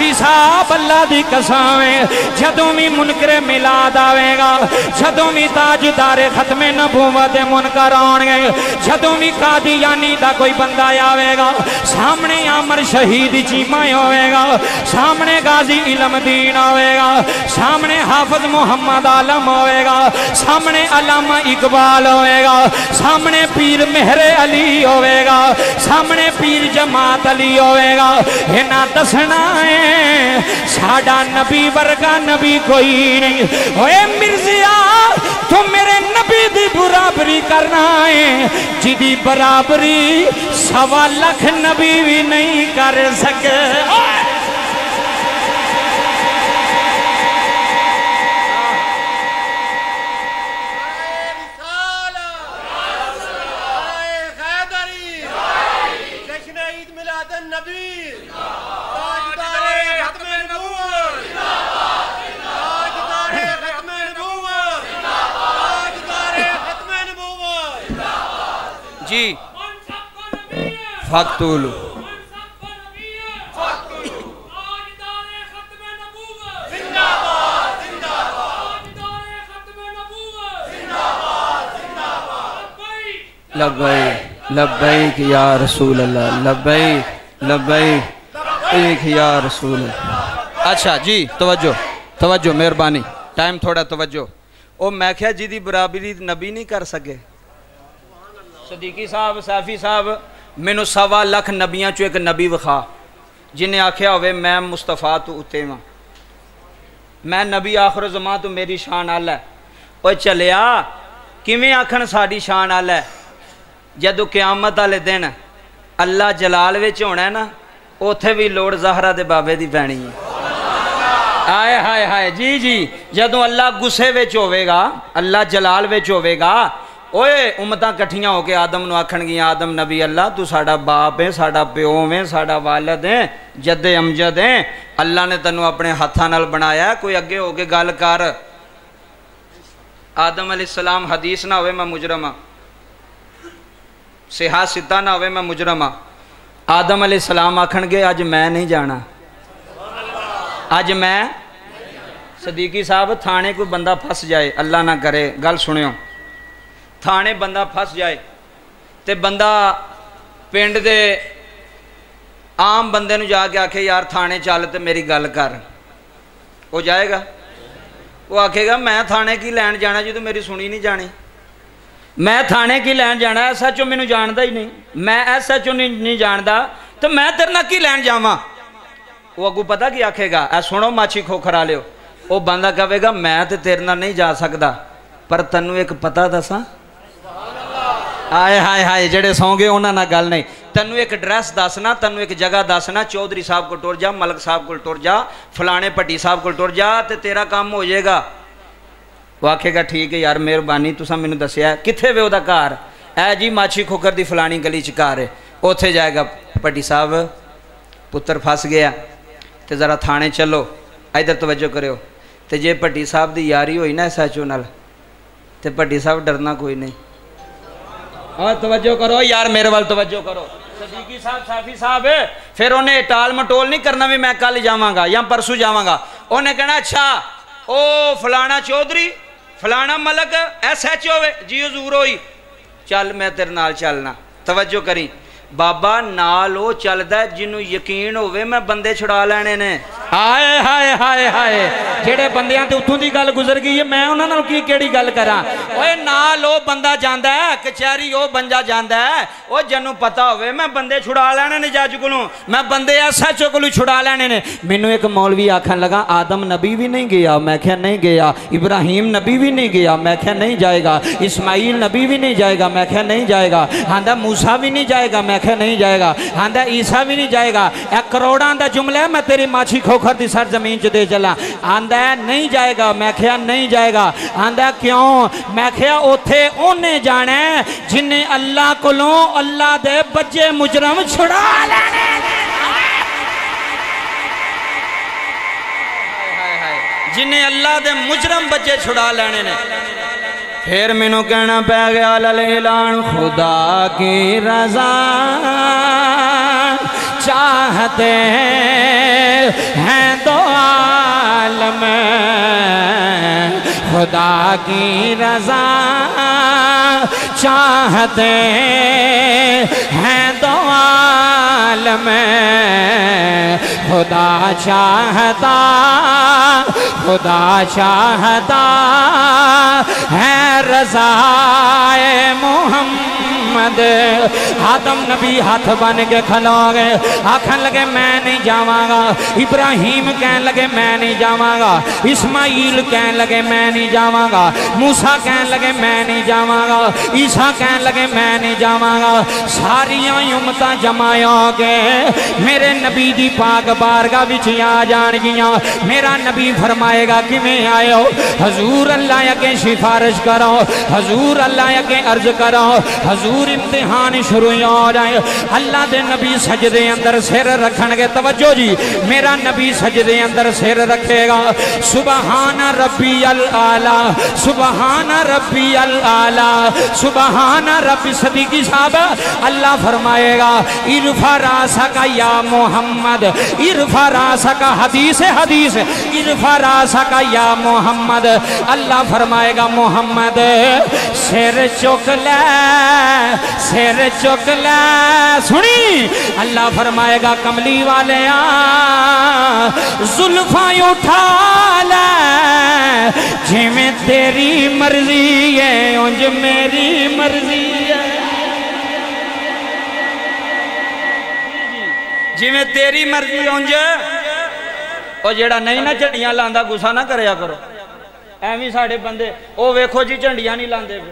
سیفی صاحب اللہ دی قسمیں جدوں بھی منکر ملاد آوے گا، جدوں بھی تاجدار ختم نبوت منکر آنگے جدوں بھی قادیانی دا کوئی بندہ آوے گا، سامنے عمر شہید چیمہ ہوئے گا، سامنے غازی علم دین ہوئے گا، سامنے حافظ محمد عالم ہوئے گا، سامنے علامہ اقبال ہوئے گا، سامنے پیر مہر علی ہوئے گا، سامنے پیر جماعت علی ہوئے گا یہ نہ دسنا ہے ساڑا نبی ورگا نبی کوئی نہیں۔ اوے مرزیا تو میرے نبی دی برابری کرنا ہے۔ جدی برابری سوا لکھ نبی بھی نہیں کر سکے۔ فقتولو لبیک لبیک یا رسول اللہ، لبیک لبیک، ایک یا رسول اللہ۔ اچھا جی توجہ توجہ، مہربانی، ٹائم تھوڑا توجہ۔ او میں کہا جی دی برابری نبی نہیں کر سکے۔ صدیقی صاحب صافی صاحب مینو سوا لکھ نبیاں چو ایک نبی وخا جنہیں آکھیا ہوئے میں مصطفیٰ تو اتے ماں میں نبی آخر زمان تو میری شان آل ہے اوہ چلیا کیویں آکھن ساڑی شان آل ہے جدو قیامت آلے دن اللہ جلال ہونا ہے نا اوتھے بھی لوڑ زہرہ دے بابے دی پینی ہے آئے ہائے ہائے جی جی جدو اللہ گسے وچ ہوئے گا اللہ جلال وچ ہوئے گا اوے امتاں کٹھیاں ہو کے آدم نو آکھن آدم نبی اللہ تو ساڑا باپ ہے ساڑا پیو ہے ساڑا والد ہے جد امجد ہے اللہ نے تنو اپنے ہتھاں نال بنایا ہے کوئی اگے ہو کے گال کر آدم علیہ السلام حدیث نہ ہوئے میں مجرمہ سہا ستہ نہ ہوئے میں مجرمہ آدم علیہ السلام آکھن گے آج میں نہیں جانا آج میں صدیقی صاحب تھانے کوئی بندہ پھس جائے اللہ نہ کرے گل سنیوں تھانے بندہ پھس جائے تے بندہ پنڈ دے عام بندے نو جا کے آکھے یار تھانے چل تے میری گل کر وہ جائے گا وہ آکھے گا میں تھانے کی لین جانا جی تو میری سنی نہیں جانی میں تھانے کی لین جانا ایس ایچ او مینو جاندا ہی نہیں میں ایس ایچ او نہیں جاندا تو میں تیرے نہ کی لین جاواں وہ اگو پتہ کی آکھے گا اے سنو ماچھی کھوکھرا لیو وہ بندہ کہے گا میں تے تیرے نہ نہیں جا سکدا پر تنو ایک پتہ دساں آئے ہائے ہائے جڑے سو گے انہاں نہ گل نہیں تنو ایک ڈریس دسنا تنو ایک جگہ دسنا چودھری صاحب کو ٹور جا ملک صاحب کو ٹور جا فلانے پٹی صاحب کو ٹور جا تے تیرا کام ہو جائے گا وہ آکھے گا ٹھیک ہے یار مہربانی تساں مینوں دسیا ہے کتھے وے دا گھر اے جی ماچھی کھوکر دی فلانی گلی چ گھر ہے اوتھے جائے گا پٹی صاحب پتر پھس گیا تے ذرا تھانے چلو ادھر توجہ کریو تے جے اور توجہ کرو، یار میرے وال توجہ کرو۔ صدیقی صاحب صافی صاحب پھر انہیں ٹال مٹول نہیں کرنا بھی میں کل جاواں گا یا پرسو جاواں گا انہیں کہنا اچھا او فلانا چودھری، فلانا ملک، ایس ایچ او جی حضور ہوئی۔ چل میں تیرے نال چلنا۔ توجہ کری۔ بابا نال او چلدا جنوں یقین ہوے میں بندے چھڑا لینے نے ہائے ہائے ہائے ہائے جڑے بندیاں تے اتھوں دی گل گزر گئی ہے میں انہاں نال کی کیڑی گل کراں اوئے نال بندہ جاندا ہے کچہری او بنجا جاندا ہے او جنوں پتہ ہوے میں بندے چھڑا لینے نے جج کولوں میں بندے ایس ایچ او کولوں چھڑا لینے نے مینوں ایک مولوی آکھن لگا آدم نبی بھی نہیں گیا میں کہیا نہیں گیا ابراہیم نبی بھی نہیں گیا میں کہیا نہیں جائے گا اسماعیل نبی بھی نہیں جائے گا میں کہیا نہیں جائے گا ہاندا موسیٰ نہیں جائے گا میں کہیا عیسیٰ بھی نہیں جائے گا ایک کروڑاں دا جملہ ہے میں تیری ماچھی کھوکھر دی سر زمین چ دے چلا آندا نہیں جائے گا میں کہیا نہیں جائے گا آندا کیوں میں کہیا اوتھے اونے جانا ہے جنہیں اللہ کولوں اللہ دے بچے مجرم چھڑا لینے جنہیں اللہ دے مجرم بچے چھڑا لینے نے پھر مینوں کہنا پہ گیا للیلان خدا کی رضا چاہتے ہیں دو عالم خدا کی رضا چاہتے ہیں دو عالم خدا چاہتا خدا چاہتا ہے رضا محمد۔ محمد، آدم نبی ہاتھ بن کے کھلو گئے۔ آکھن لگے، میں نہیں جاواں گا۔ ابراہیم کہن لگے، میں نہیں جاواں گا۔ اسماعیل کہن لگے، میں نہیں جاواں گا۔ موسیٰ کہن لگے، میں نہیں جاواں گا۔ عیسیٰ کہن لگے، میں نہیں جاواں گا۔ ساریاں امتاں جمایا کے میرے نبی دی پاک بارگاہ وچ آ جان گیاں۔ میرا نبی فرمائے گا کہ میں آئے ہو؟ حضور اللہ کے سفارش کرو۔ حضور اللہ کے عرض کرو۔ حضور امتحان شروع ہو جائے۔ اللہ دے نبی سجدے اندر سر رکھن گے توجہ جی میرا نبی سجدے اندر سر رکھے گا۔ سبحان ربی العالی، سبحان ربی العالی، سبحان ربی صدیقی صاحب۔ اللہ فرمائے گا ارفا راسا کا یا محمد ارفا راسا کا حدیث حدیث ارفا راسا کا یا محمد۔ اللہ فرمائے گا، محمد، سر چک لے۔ سر چک سنی؟ اللہ فرمائے گا، کملی والے زلفاں اٹھا لے۔ جی میں تیری مرضی ہے انج میری مرضی ہے۔ جی میں تیری مرضی ہونج او جیڑا نہیں نہ چڑیاں لاندہ، گسا نہ کریا کرو۔ ایمی ساڑے بندے، او ویکھو جی چنڈیاں نہیں لاندے۔ پہ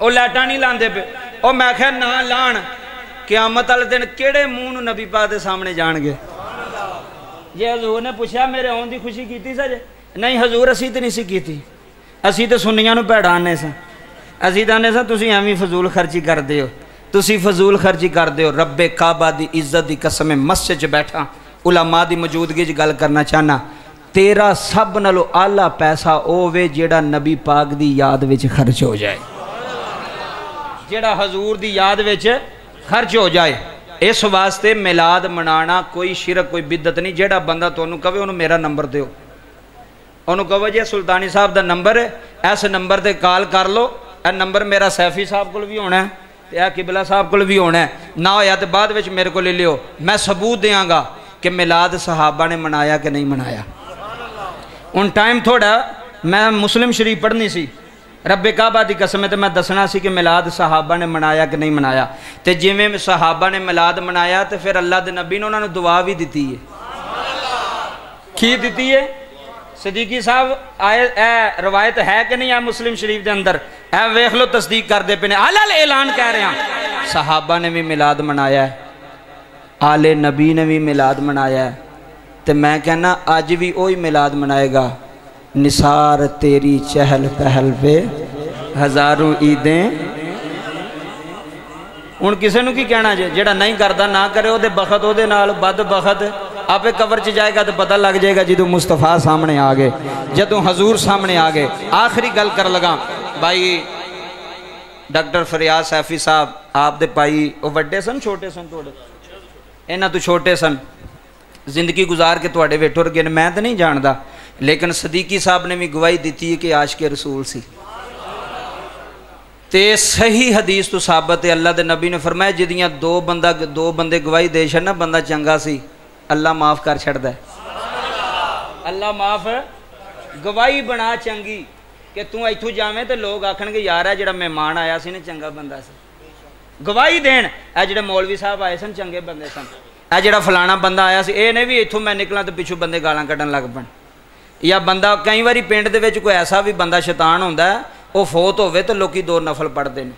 او لیٹا نہیں لاندے پہ او میں کہا نہ لان قیامت والے دن کیڑے منہ نبی پاک دے سامنے جان گے جی حضور نے پوچھا میرے آن دی خوشی کیتی سا جے نہیں حضور اسی تے نہیں سی کیتی اسی تے سنیاں نو پیڑانے سا اسی تے آنے سا تسی ایمی فضول خرچی کر دے ہو تسی فضول خرچی کر دے ہو رب کعبہ دی عزت دی قسم مسجد چ بیٹھا علماء دی موجودگی چ گل کرنا چاہنا تیرا سب نالو آلہ پیسہ او وے جیڑا نبی پاک دی یاد وچ خرچ حضور دی یاد وچ خرچ ہو جائے، اس واسطے میلاد منانا کوئی شرک، کوئی بدت نہیں، جیڑا بندہ تو انہوں کہوے انہوں میرا نمبر دیو۔ انہوں کہوے جی سلطانی صاحب دا نمبر ہے ایس نمبر دے کال کر لو اے نمبر میرا سیفی صاحب کو بھی ہونا ہے اے قبلہ صاحب کو بھی ہونا ہے۔ نہ ہویا تو بعد وچ میرے کو لے لیو۔ میں ثبوت دیاں گا کہ میلاد صحابہ نے منایا کہ نہیں منایا۔ ان ٹائم تھوڑا میں مسلم شریف پڑھنی سی۔ رب کعبہ دی قسم ہے میں دسنا سی کہ میلاد صحابہ نے منایا کہ نہیں منایا۔ تے جویں صحابہ نے میلاد منایا، تے پھر اللہ دے نبی نے انہوں نے دعا بھی دیتی ہے۔ کی دیتی ہے؟ صدیقی صاحب، آئے، اے روایت ہے کہ نہیں ہے مسلم شریف دے اندر؟ اے ویخ لو، تصدیق کر دے پینے آلال اعلان کہہ رہے ہیں۔ صحابہ نے بھی میلاد منایا ہے۔ آل نبی نے بھی میلاد منایا ہے۔ تے میں کہنا، آج بھی اوہی میلاد منائے گا۔ نثار تیری چہل پہل پہ ہزاروں عیدیں ہوں کسی نو کی کہنا جی جڑا نہیں کرتا نہ کرے وہ بخت وہ بد بخت آپ کور چ جائے گا تو پتہ لگ جائے گا جدو مستفا سامنے آ گئے جدو حضور سامنے آ گئے آخری گل کر لگا بھائی ڈاکٹر فریاد سیفی صاحب آپ دے پائی وہ وڈے سن چھوٹے سن تھوڑے یہاں تو چھوٹے سن زندگی گزار کے تھوڑے ویٹو رگے میں تو نہیں جانتا لیکن صدیقی صاحب نے بھی گواہی دیتی ہے کہ آج کے رسول سی۔ تے صحیح حدیث تو ثابت ہے، اللہ دے نبی نے فرمایا، جدیاں دو بندہ دو بندے گواہی دے چھڑنا بندہ چنگا سی، اللہ معاف کر چھڑ ہے اللہ معاف گواہی بنا چنگی کہ تو ایتھو جاویں تے لوگ آکھن گے، یار ہے جڑا مہمان آیا سی نے چنگا بندہ سی۔ گواہی دین اے جڑے مولوی صاحب آئے سن، چنگے بندے سن۔ اے جڑا فلانا بندہ آیا سی، اے نے بھی ایتھو میں نکلا تے پیچھو بندے گالاں کڈن لگ پن ਜਾਂ ਬੰਦਾ ਕਈ ਵਾਰੀ ਪਿੰਡ ਦੇ ਵਿੱਚ ਕੋਈ ਐਸਾ ਵੀ ਬੰਦਾ ਸ਼ੈਤਾਨ ਹੁੰਦਾ, ਉਹ ਫੋਤ ਹੋਵੇ ਤੇ ਲੋਕੀ ਦੋ ਨਫਲ ਪੜਦੇ ਨੇ।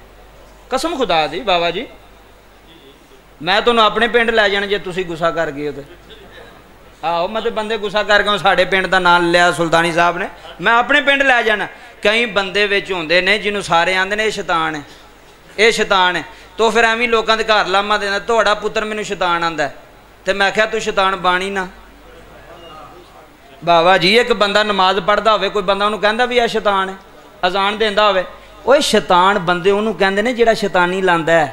ਕਸਮ ਖੁਦਾ ਦੀ, ਬਾਬਾ ਜੀ। ਮੈਂ ਤੁਹਾਨੂੰ ਆਪਣੇ ਪਿੰਡ ਲੈ ਜਾਣਾ ਜੇ ਤੁਸੀਂ ਗੁੱਸਾ ਕਰ ਗਏ ਤੇ। ਆਹੋ, ਮੈਂ ਤੇ ਬੰਦੇ ਗੁੱਸਾ ਕਰ ਗਏ ਸਾਡੇ ਪਿੰਡ ਦਾ ਨਾਮ ਲਿਆ ਸੁਲਤਾਨੀ ਸਾਹਿਬ ਨੇ। ਮੈਂ ਆਪਣੇ ਪਿੰਡ ਲੈ ਜਾਣਾ। ਕਈ ਬੰਦੇ ਵਿੱਚ ਹੁੰਦੇ ਨੇ ਜਿਹਨੂੰ ਸਾਰੇ ਆਂਦੇ ਨੇ, ਇਹ ਸ਼ੈਤਾਨ ਹੈ। ਇਹ ਸ਼ੈਤਾਨ ਹੈ। ਤੋ ਫਿਰ ਐਵੇਂ ਲੋਕਾਂ ਦੇ ਘਰ ਲਾਮਾ ਦੇਣਾ, ਤੁਹਾਡਾ ਪੁੱਤਰ ਮੈਨੂੰ ਸ਼ੈਤਾਨ ਆਂਦਾ ਤੇ ਮੈਂ ਕਿਹਾ, ਤੂੰ ਸ਼ੈਤਾਨ ਬਾਣੀ ਨਾ। بابا جی ایک بندہ نماز پڑھتا ہوئے کوئی بندہ وہ یہ شیتان ہے اجان دیا ہوئے وہ شیتان بندے وہ جا شیتانی لایا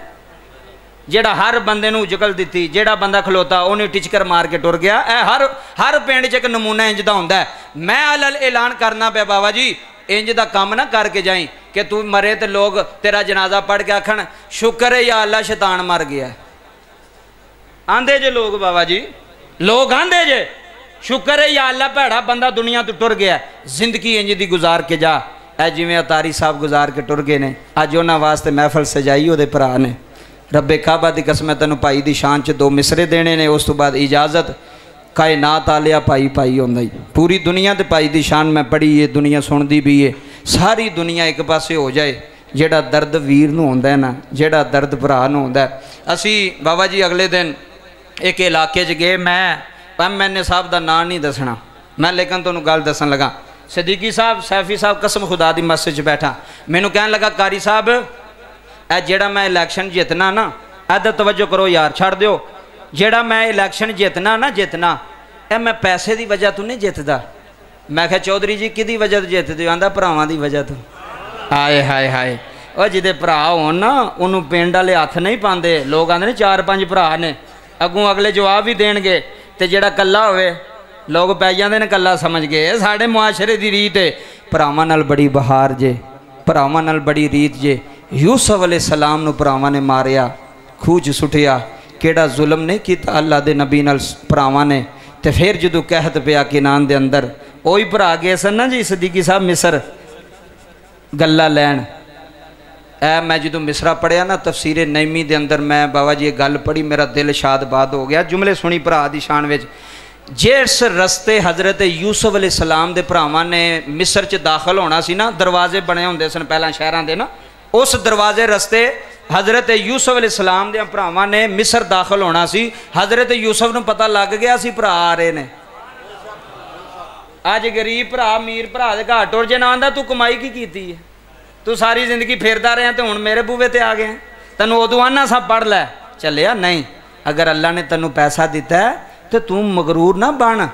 جا ہر بندے اجکل دیتی جا بندہ کلوتا وہ ٹکر مار کے ٹور گیا ہر ہر پنڈ چک نمونہ اج کا آتا ہے میں اعلان کرنا پیا بابا جی اج کا کم نہ کر کے جائی کہ ترے تو لوگ تیرا جنازہ پڑھ کے آخ شرا شیتان مر گیا آندے جی لوگ بابا جی لوگ آتے جی شکر ہے یا اللہ پیڑا بندہ دنیا تو ٹر گیا زندگی انج دی گزار کے جا۔ اے جویں اتاری صاحب گزار کے ٹر گئے نے۔ اج انہاں واسطے محفل سجائی دے بھرا نے۔ رب کعبہ دی قسم تینوں بھائی دی شان چ دو مصرے دینے نے۔ اس تو بعد اجازت۔ کائنات آلیا پائی پائی ہوندا ہی۔ پوری دنیا تے پائی دی شان میں پڑھی یہ دنیا سن دی بھی ہے۔ ساری دنیا ایک پاسے ہو جائے۔ جیڑا درد ویر نو ہوندا ہے نا، جیڑا درد بھرا نو ہے۔ اسی بابا جی اگلے دن ایک علاقے چ گئے۔ میں ਗਏ ਮੈਂ ਐਮਐਨਏ ਸਾਹਿਬ ਦਾ ਨਾਂ ਨਹੀਂ ਦੱਸਣਾ ਮੈਂ ਲੇਕਿਨ ਤੁਹਾਨੂੰ ਗੱਲ ਦੱਸਣ ਲੱਗਾ ਸਦੀਕੀ ਸਾਹਿਬ ਸੈਫੀ ਸਾਹਿਬ ਕਸਮ ਖੁਦਾ ਦੀ ਮਸਜਿਦ 'ਚ ਬੈਠਾ ਮੈਨੂੰ ਕਹਿਣ ਲੱਗਾ ਕਾਰੀ ਸਾਹਿਬ ਇਹ ਜਿਹੜਾ ਮੈਂ ਇਲੈਕਸ਼ਨ ਜਿੱਤਣਾ ਨਾ ਇਹਦਾ ਤਵੱਜੋ ਕਰੋ ਯਾਰ ਛੱਡ ਦਿਓ ਜਿਹੜਾ ਮੈਂ ਇਲੈਕਸ਼ਨ ਜਿੱਤਣਾ ਨਾ ਜਿੱਤਣਾ ਇਹ ਮੈਂ ਪੈਸੇ ਦੀ ਵਜ੍ਹਾ ਤੋਂ ਨਹੀਂ ਜਿੱਤਦਾ ਮੈਂ ਕਿਹਾ ਚੌਧਰੀ ਜੀ ਕਿਹਦੀ ਵਜ੍ਹਾ ਤੋਂ ਜਿੱਤਦੇ ਹੋ ਆਂਦਾ ਭਰਾਵਾਂ ਦੀ ਵਜ੍ਹਾ ਤੋਂ ਹਾਏ ਹਾਏ ਹਾਏ ਉਹ ਜਿਹਦੇ ਭਰਾ ਹੋਣ ਨਾ ਉਹਨੂੰ ਪਿੰਡ ਵਾਲੇ ਹੱਥ ਨਹੀਂ ਪਾਉਂਦੇ ਲੋਕ ਆਂਦੇ ਨੇ ਚਾਰ ਪੰਜ ਭਰਾ ਨੇ ਅੱਗੋਂ ਅਗਲੇ ਜਵਾਬ ਵੀ ਦੇਣਗੇ ਤੇ ਜਿਹੜਾ ਕੱਲਾ ਹੋਵੇ ਲੋਕ ਪੈ ਜਾਂਦੇ ਨੇ ਕੱਲਾ ਸਮਝ ਕੇ ਇਹ ਸਾਡੇ ਮੁਆਸ਼ਰੇ ਦੀ ਰੀਤ ਹੈ ਭਰਾਵਾਂ ਨਾਲ ਬੜੀ ਬਹਾਰ ਜੇ ਭਰਾਵਾਂ ਨਾਲ ਬੜੀ ਰੀਤ ਜੇ ਯੂਸਫ ਅਲੇ ਸਲਾਮ ਨੂੰ ਭਰਾਵਾਂ ਨੇ ਮਾਰਿਆ ਖੂਹ 'ਚ ਸੁੱਟਿਆ ਕਿਹੜਾ ਜ਼ੁਲਮ ਨਹੀਂ ਕੀਤਾ ਅੱਲਾ ਦੇ ਨਬੀ ਨਾਲ ਸ- ਭਰਾਵਾਂ ਨੇ ਤੇ ਫਿਰ ਜਦੋਂ ਕਹਿਤ ਪਿਆ ਕਿਨਾਨ ਦੇ ਅੰਦਰ ਉਹੀ ਭਰਾ ਗਏ ਸਨ ਨਾ ਜੀ ਸਦੀਕੀ ਸਾਹਿਬ ਮਿਸਰ ਗੱਲਾਂ ਲੈਣ اے جدو مصرا پڑھیا نا تفسیر نعمی دے اندر میں بابا جی گل پڑھی، میرا دل شاد باد ہو گیا۔ جملے سنی بھرا دی شان وچ۔ جس رستے حضرت یوسف علیہ السلام دے بھراواں نے مصر چ داخل ہونا سی نا، دروازے بنے ہوندے سن پہلا شہران دے نا، اس دروازے رستے حضرت یوسف علیہ السلام دے بھراواں نے مصر داخل ہونا سی۔ حضرت یوسف نو پتہ لگ گیا سی بھرا آ رہے نے۔ اج گریب بھرا امیر بھرا دے گھر ٹور جے نہ آندا تو کمائی کی کیتی ہے؟ ਤੂੰ ਸਾਰੀ ਜ਼ਿੰਦਗੀ ਫਿਰਦਾ ਰਿਹਾ ਤੇ ਹੁਣ ਮੇਰੇ ਬੂਵੇ ਤੇ ਆ ਗਿਆ ਤੈਨੂੰ ਉਦੋਂ ਆਨਾ ਸਭ ਪੜ ਲੈ ਚੱਲਿਆ ਨਹੀਂ ਅਗਰ ਅੱਲਾ ਨੇ ਤੈਨੂੰ ਪੈਸਾ ਦਿੱਤਾ ਹੈ, ਤੇ ਤੂੰ ਮਗਰੂਰ ਨਾ ਬਣ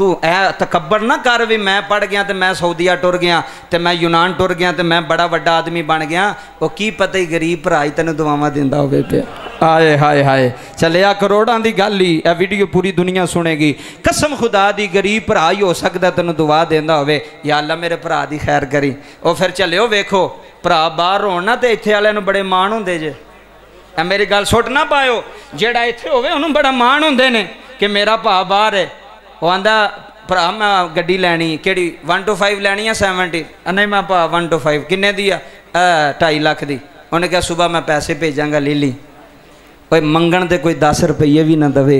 تو اے تکبر نہ کر بھی میں پڑھ گیا تو میں سعودیہ ٹر گیا تو میں یونان ٹر گیا تو میں بڑا وڈا آدمی بن گیا وہ کی پتہ ہی غریب بھرا ہی تینوں دعاواں دیندا ہوے پیا آئے ہائے ہائے آ کروڑاں دی گل ہی اے ویڈیو پوری دنیا سنے گی قسم خدا دی غریب بھرا ہی ہو سکدا تینوں دعا دیندا ہوئے یا اللہ میرے بھرا دی خیر کری وہ پھر چلیو ویکھو بھرا باہر ہونا تے ایتھے والے نوں بڑے مان ہوندے جے اے میری گل سٹ نہ پایو جیڑا ایتھے ہوے اونوں بڑا مان ہوندے نے کہ میرا بھا باہر ہے ਉਹ ਆਂਦਾ ਭਰਾ ਮੈਂ ਗੱਡੀ ਲੈਣੀ ਕਿਹੜੀ 1 to 5 ਲੈਣੀ ਆ 70 ਆ ਨਹੀਂ ਮੈਂ ਭਾ 1 to 5 ਕਿੰਨੇ ਦੀ ਆ 2.5 ਲੱਖ ਦੀ ਉਹਨੇ ਕਿਹਾ ਸਵੇਰ ਮੈਂ ਪੈਸੇ ਭੇਜਾਂਗਾ ਲੈ ਲਈ ਓਏ ਮੰਗਣ ਤੇ ਕੋਈ 10 ਰੁਪਏ ਵੀ ਨਾ ਦਵੇ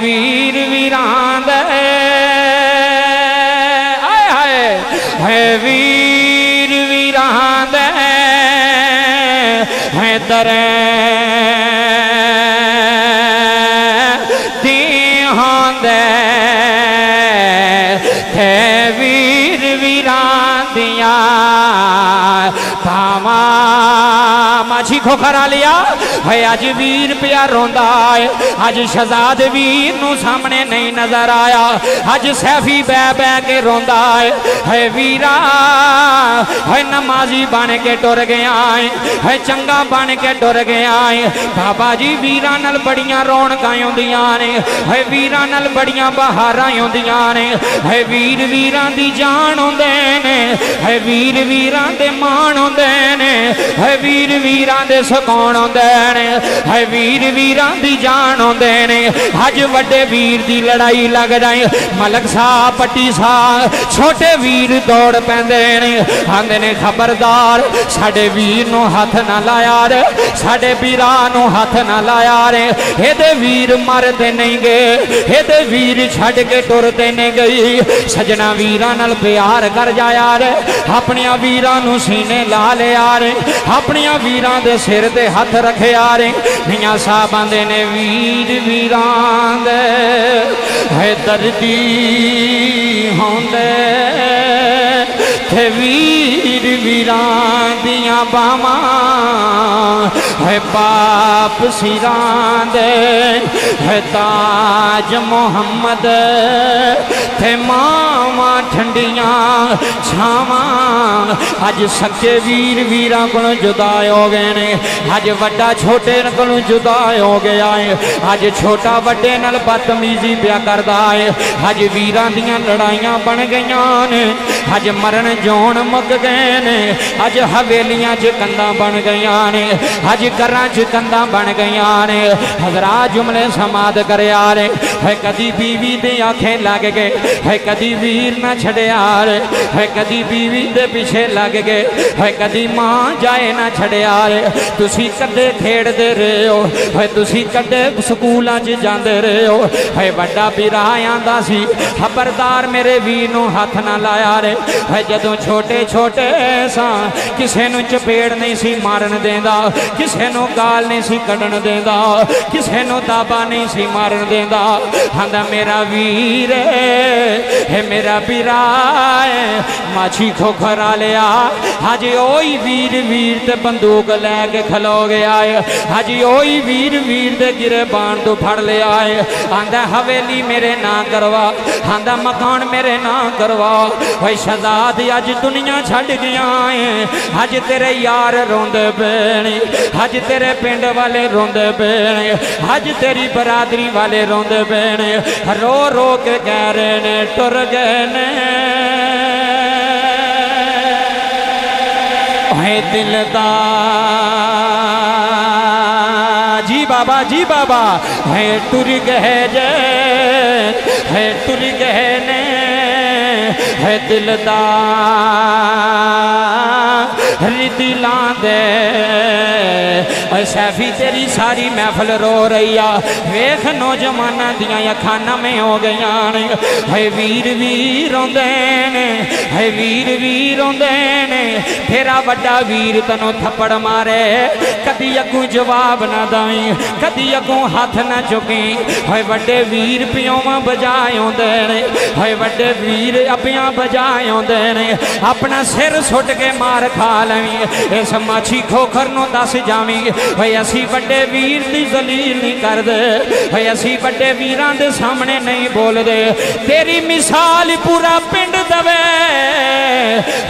ویر ویران دے۔ آئے آئے ہے ویر ویران دے۔ ہے درے۔ دیہان دے۔ تھے ویر ویران دیا تھاما ماجھی کھوکھر لیا۔ ہوئے آج ویر پیا روندا ہے آج شہزاد ویر نو سامنے نہیں نظر آیا۔ آج سیفی بے بے کے روندا ہے ہے ویرا ہے نمازی بانے کے ٹور گیا ہے ہے چنگا بانے کے ٹور گیا ہے بابا جی ویرا نل بڑیاں رون رونقاں دیا نے۔ ہے ویرا نل بڑیاں بہاراں دیا نے۔ ہے ویر ویراں دی جانوں ہوندے نے۔ ہے ویر ویراں دے مانوں ہوندے نے۔ ہے ویر ویراں دے سکون ہوندے ਹੁੰਦੇ نے ہے ویر ویران دی جان ہوندے نے حج وڈے ویر دی لڑائی لگ جائیں ملک سا پٹی سا چھوٹے ویر دوڑ پیندے نے آندے نے خبردار ساڑے ویر نو ہاتھ نہ لایا رے ساڑے بیرانو ہاتھ نہ لایا رے اے دے ویر مر نہیں گئے اے دے ویر چھڑ کے ٹور نہیں گئی سجنا ویران پیار کر جایا رے اپنی ویرانو سینے لا لے آ رے اپنی ویران دے سر دے ہاتھ آ رے نیاں صاحبان دے نے ویر ویران دے ہے دردی ہوں دے تھے ویر ویران دیاں باما ہے باپ سیران دے ہے تاج محمد، تھے ماما ٹھنڈیاں چھاما آج سکے ویر ویران کو جدا ہو گئے نے آج وڈا چھوٹے کو جدا ہو گیا ہے۔ آج چھوٹا وڈے نل بدتمیزی پیا کردا ہے۔ آج ویران دیاں لڑائیاں بن گئیاں نے آج مرن جون مک گئے نے آج حویلیاں چ کنداں بن گئیاں نے آج کراں چ کنداں بن گئیاں نے حضرات جملے سماد کرے آ ہے کدی بیوی دے آنکھیں لگ گئے ہے کدی ویر نہ چھڑے آ ہے کدی بیوی دے پیچھے لگ گئے ہے کدی ماں جائے نہ چھڑے آ تسی کدے کھیڑ دے رہے ہو ہے تسی کدے سکولاں چ جاندے رہے ہو ہے بڑا پیرا آندا سی خبردار میرے ویر نو ہاتھ نہ لایا رے ہے جدوں چھوٹے چھوٹے سا کسے نو چپیڑ نہیں سی مارن دیندا کسے نو گال نہیں سی کڈن دیندا کسے نو دابا نہیں سی مارن دیندا ہندا میرا ویر ہے میرا پیرا ہے ماچھی کھوکھرا لیا ہاجی اوئی ویر ویر تے بندوق لے کے کھلو گیا ہے ہاجی اوئی ویر ویر دے گرے بان تو پھڑ لیا ہے آندہ حویلی میرے نا کروا آندہ مکان میرے نا کروا وہی شہزاد آج دنیا چھڑ گیا ہے تیرے یار روندے بینے آج تیرے پینڈ والے روندے بینے آج تیری برادری والے روندے بینے رو رو کے کہہ رہے نے ٹر گئے نے ہے جی بابا جی بابا ہے ٹر گئے جے ہے ٹر گئے نے ہے دل دا دلان دے اے سیفی تیری ساری محفل رو رہی آ ویخ نوجوانہ دیاں یا کھانا میں ہو گیا ہے ویر ویر ہوندے ہے ویر ویر ہوندے تیرا وڈا ویر تنو تھپڑ مارے کدی اگوں جواب نہ دائیں کدی اگوں ہاتھ نہ چکیں ہے وڈے ویر پیوں ماں بجائے ہوندے ہے وڈے ویر اپیاں بجائے ہوندے اپنا سر سٹ کے مار کھا لیں اس ماچھی کھوکھر نو دس جاویں بھئی اسی بڑے ویر دی ذلیل نہیں کر دے بھئی اسی بڑے ویران دے سامنے نہیں بول دے تیری مثال پورا پنڈ دوے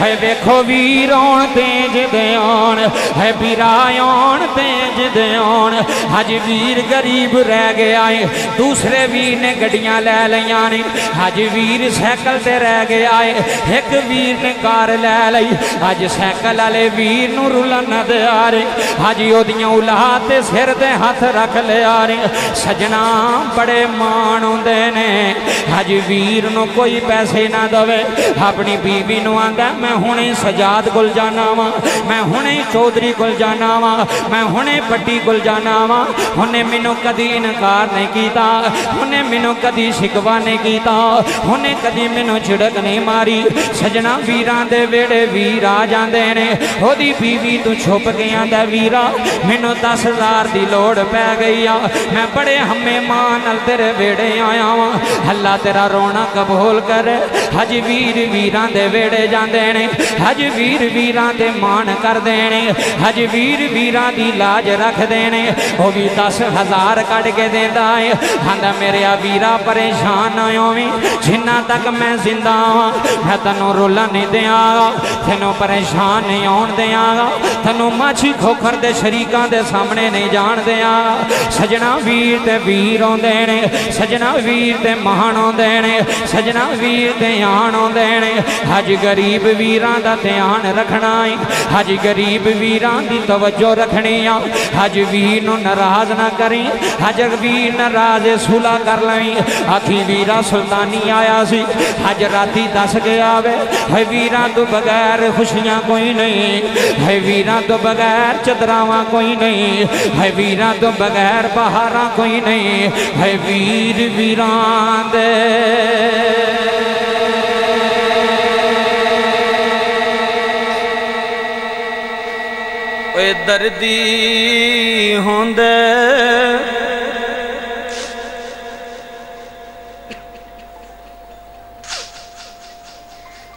ہے ویکھو ویرون تیج دیان ہے بیرایان تیج دیان حج ویر گریب رہ گیا ہے، دوسرے ویر نے گڑیاں لے لیاں نے۔ حج ویر سیکل تے رہ گیا ہے، ایک ویر نے کار لے لئی حج سیکل والے ویر نو رولن نہ دے آ رہے حج یودیاں اولاد تے سر دے ہاتھ رکھ لے آ رہے سجنا بڑے مان ہوندے نے۔ حج ویر نو کوئی پیسے نہ دوے اپنی بیوی نو آندا میں ہنے سجاد گل جانا وا میں ہنے چودھری گل جانا وا میں ہنے پٹی گل جانا وا ہنے مینوں کدی انکار نہیں کیتا ہنے مینوں کدی شکوا نہیں کیتا ہنے کدی مینوں چھڑک نہیں ماری سجنا ویران دے ویڑے ویر آ جاندے نے او دی بیوی تو چھپ گیا دا ویرا مینوں دس ہزار دی لوڑ پہ گئی آ میں بڑے ہمیں ماں نل تیرے ویڑے آیا وا اللہ تیرا رونا قبول کر حج ویر ویران دے ویڑے جاندے نے حج ویر ویران دے مان کر دینے حج ویر ویران دی لاج رکھ دینے او بھی دس ہزار کٹ کے دیندہ ہے ہندہ میرے ویرا پریشان آئیوں میں جنہ تک میں زندہ ہوں میں تنو رولا نہیں دیا گا تنو پریشان نہیں آن دیا گا تنو ماچھی کھوکھر دے شریکان دے سامنے نہیں جان دیا گا سجنا ویر تے ویروں دینے سجنا ویر تے مہانوں دینے سجنا ویر تے آنوں دینے حج غریب ویران دا تے دھیان رکھنا ہے حج گریب ویران دی توجہ رکھنے آ حج ویر نو ناراض نہ کریں حج ویر نراز سولا کر لائیں آتھی ویرا سلطانی آیا سی حج راتی دس گیا وے ہے ویرا تو بغیر خوشیاں کوئی نہیں ہے ویرا تو بغیر چدراواں کوئی نہیں ہے ویرا تو بغیر بہاراں کوئی نہیں ہے ویر ویران دے ਓਏ ਦਰਦੀ ਹੁੰਦੇ।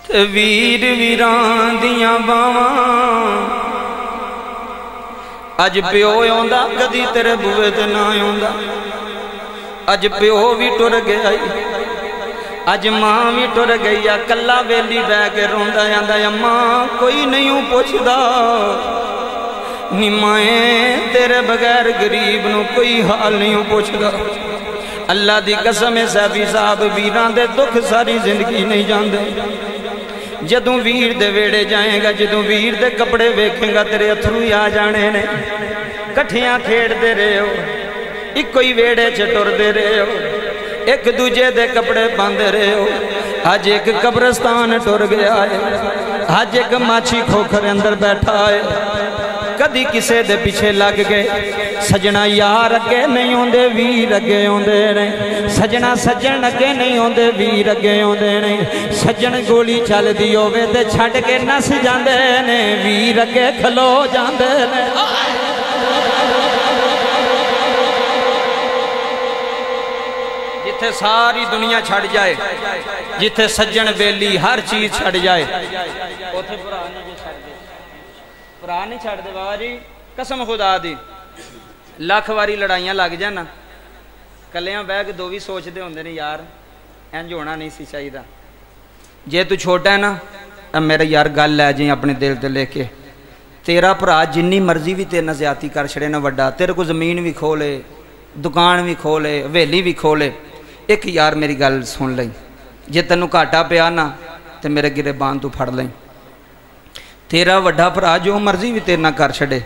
ਤੇ ਵੀਰ ਵੀਰਾਂ ਦੀਆਂ ਬਾਵਾਂ ਅੱਜ ਪਿਓ ਆਉਂਦਾ, ਕਦੀ ਤੇਰੇ ਬੂਏ ਤੇ ਨਾ ਆਉਂਦਾ। ਅੱਜ ਪਿਓ ਵੀ ਟੁਰ ਗਿਆ ਈ। ਅੱਜ ਮਾਂ ਵੀ ਟੁਰ ਗਈ ਆ ਕੱਲਾ ਵੇਲੀ ਬੈ ਕੇ ਰੋਂਦਾ ਜਾਂਦਾ, ਅੰਮਾ ਕੋਈ ਨਹੀਂ ਪੁੱਛਦਾ। ਨਿਮਾਏ, ਤੇਰੇ ਬਗੈਰ ਗਰੀਬ ਨੂੰ ਕੋਈ ਹਾਲ ਨਹੀਂ ਪੁੱਛਦਾ। ਅੱਲਾ ਦੀ ਕਸਮ ਹੈ ਸੈਫੀ ਸਾਹਿਬ, ਵੀਰਾਂ ਦੇ ਦੁੱਖ ਸਾਰੀ ਜ਼ਿੰਦਗੀ ਨਹੀਂ ਜਾਂਦੇ ਜਦੋਂ ਵੀਰ ਦੇ ਵੇੜੇ ਜਾਏਗਾ, ਜਦੋਂ ਵੀਰ ਦੇ ਕੱਪੜੇ ਵੇਖੇਗਾ, ਤੇਰੇ ਅਥਰੂ ਹੀ ਆ ਜਾਣੇ ਨੇ। ਇਕੱਠਿਆਂ ਖੇਡਦੇ ਰਹੇ ਹੋ ਇੱਕੋ ਹੀ ਵੇੜੇ 'ਚ ਟੁਰਦੇ ਰਹੇ ਹੋ ਇੱਕ ਦੂਜੇ ਦੇ ਕੱਪੜੇ ਪਾਉਂਦੇ ਰਹੇ। ਹੋ ਅੱਜ ਇੱਕ ਕਬਰਸਤਾਨ ਟੁਰ ਗਿਆ ਹੈ ਅੱਜ ਇੱਕ ਮਾਛੀ ਖੋਖਰ ਅੰਦਰ ਬੈਠਾ ਹੈ ਕਦੀ ਕਿਸੇ ਦੇ ਪਿੱਛੇ ਲੱਗ ਗਏ। ਸਜਣਾ ਯਾਰ ਅੱਗੇ ਨਹੀਂ ਆਉਂਦੇ, ਵੀਰ ਅੱਗੇ ਆਉਂਦੇ ਨੇ। ਸਜਣਾ ਸੱਜਣ ਅੱਗੇ ਨਹੀਂ ਆਉਂਦੇ, ਵੀਰ ਅੱਗੇ ਆਉਂਦੇ ਨੇ। ਸੱਜਣ ਗੋਲੀ ਚੱਲਦੀ ਹੋਵੇ ਤੇ ਛੱਡ ਕੇ ਨਸ ਜਾਂਦੇ ਨੇ। ਵੀਰ ਅੱਗੇ ਖਲੋ ਜਾਂਦੇ ਨੇ। ਜਿੱਥੇ ਸਾਰੀ ਦੁਨੀਆ ਛੱਡ ਜਾਏ, ਜਿੱਥੇ ਸੱਜਣ ਬੇਲੀ ਹਰ ਚੀਜ਼ ਛੱਡ ਜਾਏ, ਉੱਥੇ ਭਰਾ ਭਰਾ ਨਹੀਂ ਛੱਡਦੇ ਬਾਬਾ ਜੀ। ਕਸਮ ਖੁਦਾ ਦੀ। ਲੱਖ ਵਾਰੀ ਲੜਾਈਆਂ ਲੱਗ ਜਾਣ। ਕੱਲਿਆਂ ਬਹਿ ਕੇ ਦੋ ਵੀ ਸੋਚਦੇ ਹੁੰਦੇ ਨੇ, ਯਾਰ ਇੰਜ ਹੋਣਾ ਨਹੀਂ ਸੀ ਚਾਹੀਦਾ। ਜੇ ਤੂੰ ਛੋਟਾ ਹੈ ਨਾ, ਤਾਂ ਮੇਰੇ ਯਾਰ ਗੱਲ ਲੈ ਜਾਈ ਆਪਣੇ ਦਿਲ ਤੇ ਲੈ ਕੇ। ਤੇਰਾ ਭਰਾ ਜਿੰਨੀ ਮਰਜ਼ੀ ਵੀ ਤੇਰੇ ਨਾਲ ਜ਼ਿਆਤੀ ਕਰ ਛੜੇ ਨਾ ਵੱਡਾ। ਤੇਰੇ ਕੋਲ ਜ਼ਮੀਨ ਵੀ ਖੋਲੇ, ਦੁਕਾਨ ਵੀ ਖੋਲੇ, ਹਵੇਲੀ ਵੀ ਖੋਲੇ। ਇੱਕ ਯਾਰ ਮੇਰੀ ਗੱਲ ਸੁਣ ਲਈ। ਜੇ ਤੈਨੂੰ ਘਾਟਾ ਪਿਆ ਨਾ, ਤੇ ਮੇਰੇ ਗਿਰੇ ਬਾਂਹ ਤੂੰ ਫੜ ਲਈ। ਤੇਰਾ ਵੱਡਾ ਭਰਾ ਜੋ ਮਰਜ਼ੀ ਵੀ ਤੇਰੇ ਨਾਲ ਕਰ ਛੱਡੇ।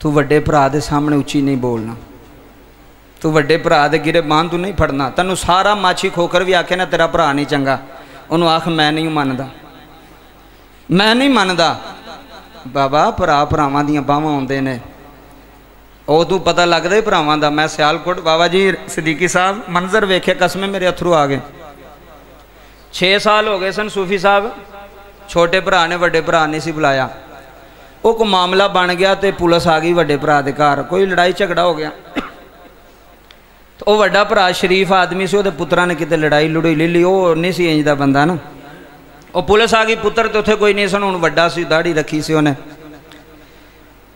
ਤੂੰ ਵੱਡੇ ਭਰਾ ਦੇ ਸਾਹਮਣੇ ਉੱਚੀ ਨਹੀਂ ਬੋਲਣਾ। ਤੂੰ ਵੱਡੇ ਭਰਾ ਦੇ ਗਿਰੇ ਬਾਂਹ ਤੂੰ ਨਹੀਂ ਫੜਨਾ। ਤੈਨੂੰ ਸਾਰਾ ਮਾਛੀ ਖੋਕਰ ਵੀ ਆਖੇ ਨਾ ਤੇਰਾ ਭਰਾ ਨਹੀਂ ਚੰਗਾ। ਉਹਨੂੰ ਆਖ, ਮੈਂ ਨਹੀਂ ਮੰਨਦਾ। ਮੈਂ ਨਹੀਂ ਮੰਨਦਾ। ਬਾਬਾ, ਭਰਾ ਭਰਾਵਾਂ ਦੀਆਂ ਬਾਹਾਂ ਆਉਂਦੇ ਨੇ। ਉਹ ਤੂੰ ਪਤਾ ਲੱਗਦਾ ਭਰਾਵਾਂ ਦਾ। ਮੈਂ ਸਿਆਲਕੋਟ, ਬਾਬਾ ਜੀ, ਸਦੀਕੀ ਸਾਹਿਬ, ਮੰਜ਼ਰ ਵੇਖਿਆ ਕਸਮੇ ਮੇਰੇ ਅਥਰੂ ਆ ਗਏ। 6 ਸਾਲ ਹੋ ਗਏ ਸਨ ਸੂਫੀ ਸਾਹਿਬ। ਛੋਟੇ ਭਰਾ ਨੇ, ਵੱਡੇ ਭਰਾ ਨੇ ਸੀ ਬੁਲਾਇਆ। ਉਹ ਕੋ ਮਾਮਲਾ ਬਣ ਗਿਆ ਤੇ ਪੁਲਿਸ ਆ ਗਈ ਵੱਡੇ ਭਰਾ ਦੇ ਘਰ। ਕੋਈ ਲੜਾਈ ਝਗੜਾ ਹੋ ਗਿਆ। ਤੇ ਉਹ ਵੱਡਾ ਭਰਾ ਸ਼ਰੀਫ ਆਦਮੀ ਸੀ, ਉਹਦੇ ਪੁੱਤਰਾਂ ਨੇ ਕਿਤੇ ਲੜਾਈ ਲੜੋਈ ਲੈ ਲਈ। ਉਹ ਨਹੀਂ ਸੀ ਇੰਜ ਦਾ ਬੰਦਾ ਨਾ। ਉਹ ਪੁਲਿਸ ਆ ਗਈ ਪੁੱਤਰ ਤੇ ਉੱਥੇ ਕੋਈ ਨਹੀਂ ਸਨ, ਹੁਣ ਵੱਡਾ ਸੀ ਦਾੜੀ ਰੱਖੀ ਸੀ ਉਹਨੇ।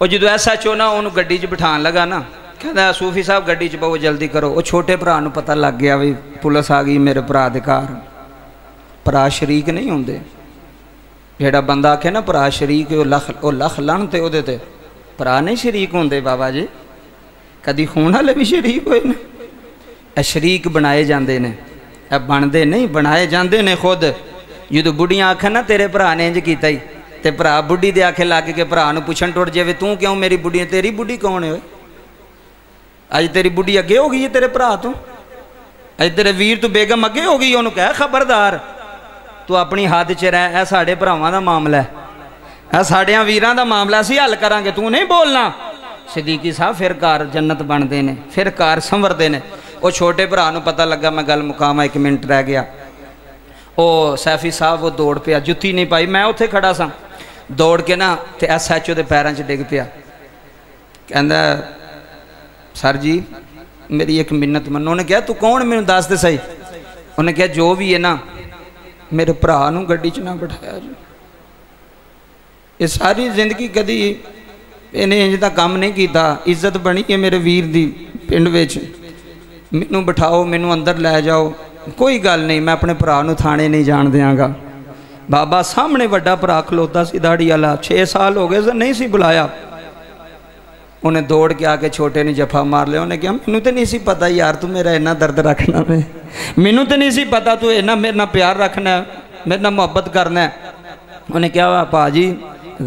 ਉਹ ਜਦੋਂ ਐਸਐਚਓ ਨਾ ਉਹਨੂੰ ਗੱਡੀ 'ਚ ਬਿਠਾਉਣ ਲੱਗਾ ਨਾ, ਕਹਿੰਦਾ ਸੂਫੀ ਸਾਹਿਬ ਗੱਡੀ 'ਚ ਬਹੁਤ ਜਲਦੀ ਕਰੋ। ਉਹ ਛੋਟੇ ਭਰਾ ਨੂੰ ਪਤਾ ਲੱਗ ਗਿਆ ਵੀ ਪੁਲਿਸ ਆ ਗਈ ਮੇਰੇ ਭਰਾ ਦੇ ਘਰ। ਭਰਾ ਸ਼ਰੀਕ ਨਹੀਂ ਹੁੰਦੇ। ਜਿਹੜਾ ਬੰਦਾ ਆਖੇ ਨਾ ਭਰਾ ਸ਼ਰੀਕ ਉਹ ਲੱਖ ਉਹ ਲੱਖ ਲਣ ਤੇ ਉਹਦੇ ਤੇ ਭਰਾ ਨਹੀਂ ਸ਼ਰੀਕ ਹੁੰਦੇ ਬਾਬਾ ਜੀ ਕਦੀ ਖੂਨ ਵਾਲੇ ਵੀ ਸ਼ਰੀਕ ਹੋਏ ਨੇ ਇਹ ਸ਼ਰੀਕ ਬਣਾਏ ਜਾਂਦੇ ਨੇ ਇਹ ਬਣਦੇ ਨਹੀਂ ਬਣਾਏ ਜਾਂਦੇ ਨੇ ਖੁਦ ਜਦੋਂ ਬੁੱਢੀਆਂ ਆਖਣ ਨਾ ਤੇਰੇ ਭਰਾ ਨੇ ਇੰਜ ਕੀਤਾ ਹੀ ਤੇ ਭਰਾ ਬੁੱਢੀ ਦੇ ਆਖੇ ਲੱਗ ਕੇ ਭਰਾ ਨੂੰ ਪੁੱਛਣ ਟੁੱਟ ਜਾਵੇ ਤੂੰ ਕਿਉਂ ਮੇਰੀ ਬੁੱਢੀ ਤੇਰੀ ਬੁੱਢੀ ਕੌਣ ਹੈ ਓਏ ਅੱਜ ਤੇਰੀ ਬੁੱਢੀ ਅੱਗੇ ਹੋ ਗਈ ਹੈ ਤੇਰੇ ਭਰਾ ਤੋਂ ਅੱਜ ਤੇਰੇ ਵੀਰ ਤੋਂ ਬੇਗਮ ਅੱਗੇ ਹੋ ਗਈ ਉਹਨੂੰ ਕਹਿ ਖਬਰਦਾਰ ਤੂੰ ਆਪਣੀ ਹੱਦ 'ਚ ਰਹਿ ਇਹ ਸਾਡੇ ਭਰਾਵਾਂ ਦਾ ਮਾਮਲਾ ਹੈ ਇਹ ਸਾਡਿਆਂ ਵੀਰਾਂ ਦਾ ਮਾਮਲਾ ਸੀ ਹੱਲ ਕਰਾਂਗੇ ਤੂੰ ਨਹੀਂ ਬੋਲਣਾ ਸਦੀਕੀ ਸਾਹਿਬ ਫਿਰ ਘਰ ਜੰਨਤ ਬਣਦੇ ਨੇ ਫਿਰ ਘਰ ਸੰਵਰਦੇ ਨੇ ਉਹ ਛੋਟੇ ਭਰਾ ਨੂੰ ਪਤਾ ਲੱਗਾ ਮੈਂ ਗੱਲ ਮੁਕਾਮਾ 1 ਮਿੰਟ ਰਹਿ ਗਿਆ ਉਹ ਸੈਫੀ ਸਾਹਿਬ ਉਹ ਦੌੜ ਪਿਆ ਜੁੱਤੀ ਨਹੀਂ ਪਾਈ ਮੈਂ ਉੱਥੇ ਖੜਾ ਸਾਂ ਦੌੜ ਕੇ ਨਾ ਤੇ ਐਸਐਚਓ ਦੇ ਪੈਰਾਂ 'ਚ ਡਿੱਗ ਪਿਆ ਕਹਿੰਦਾ ਸਰ ਜੀ ਮੇਰੀ ਇੱਕ ਮਿੰਨਤ ਮੰਨੋ ਉਹਨੇ ਕਿਹਾ ਤੂੰ ਕੌਣ ਮੈਨੂੰ ਦੱਸ ਦੇ ਸਹੀ ਉਹਨੇ ਕਿਹਾ ਜੋ ਵੀ ਹੈ ਨਾ ਮੇਰੇ ਭਰਾ ਨੂੰ ਗੱਡੀ 'ਚ ਨਾ ਬਿਠਾਇਆ ਜੀ ਇਹ ਸਾਰੀ ਜ਼ਿੰਦਗੀ ਕਦੀ ਇਹਨੇ ਇੰਜ ਦਾ ਕੰਮ ਨਹੀਂ ਕੀਤਾ। ਇੱਜ਼ਤ ਬਣੀ ਹੈ ਮੇਰੇ ਵੀਰ ਦੀ ਪਿੰਡ ਵਿੱਚ। ਮੈਨੂੰ ਬਿਠਾਓ, ਮੈਨੂੰ ਅੰਦਰ ਲੈ ਜਾਓ। ਕੋਈ ਗੱਲ ਨਹੀਂ, ਮੈਂ ਆਪਣੇ ਭਰਾ ਨੂੰ ਥਾਣੇ ਨਹੀਂ ਜਾਣ ਦਿਆਂਗਾ। ਬਾਬਾ ਸਾਹਮਣੇ ਵੱਡਾ ਭਰਾ ਖਲੋਤਾ ਸੀ ਦਾੜੀ ਵਾਲਾ। 6 ਸਾਲ ਹੋ ਗਏ ਸਰ ਨਹੀਂ ਸੀ ਬੁਲਾਇਆ। ਉਹਨੇ ਦੌੜ ਕੇ ਆ ਕੇ ਛੋਟੇ ਨੇ ਜਫਾ ਮਾਰ ਲਿਆ। ਉਹਨੇ ਕਿਹਾ, ਮੈਨੂੰ ਤੇ ਨਹੀਂ ਸੀ ਪਤਾ ਯਾਰ, ਤੂੰ ਮੇਰਾ ਇੰਨਾ ਦਰਦ ਰੱਖਣਾ ਵੇ। ਮੈਨੂੰ ਤੇ ਨਹੀਂ ਸੀ ਪਤਾ ਤੂੰ ਇੰਨਾ ਮੇਰੇ ਨਾਲ ਪਿਆਰ ਰੱਖਣਾ, ਮੇਰੇ ਨਾਲ ਮੁਹੱਬਤ ਕਰਨਾ। ਉਹਨੇ ਕਿਹਾ ਵਾ ਭਾਜੀ,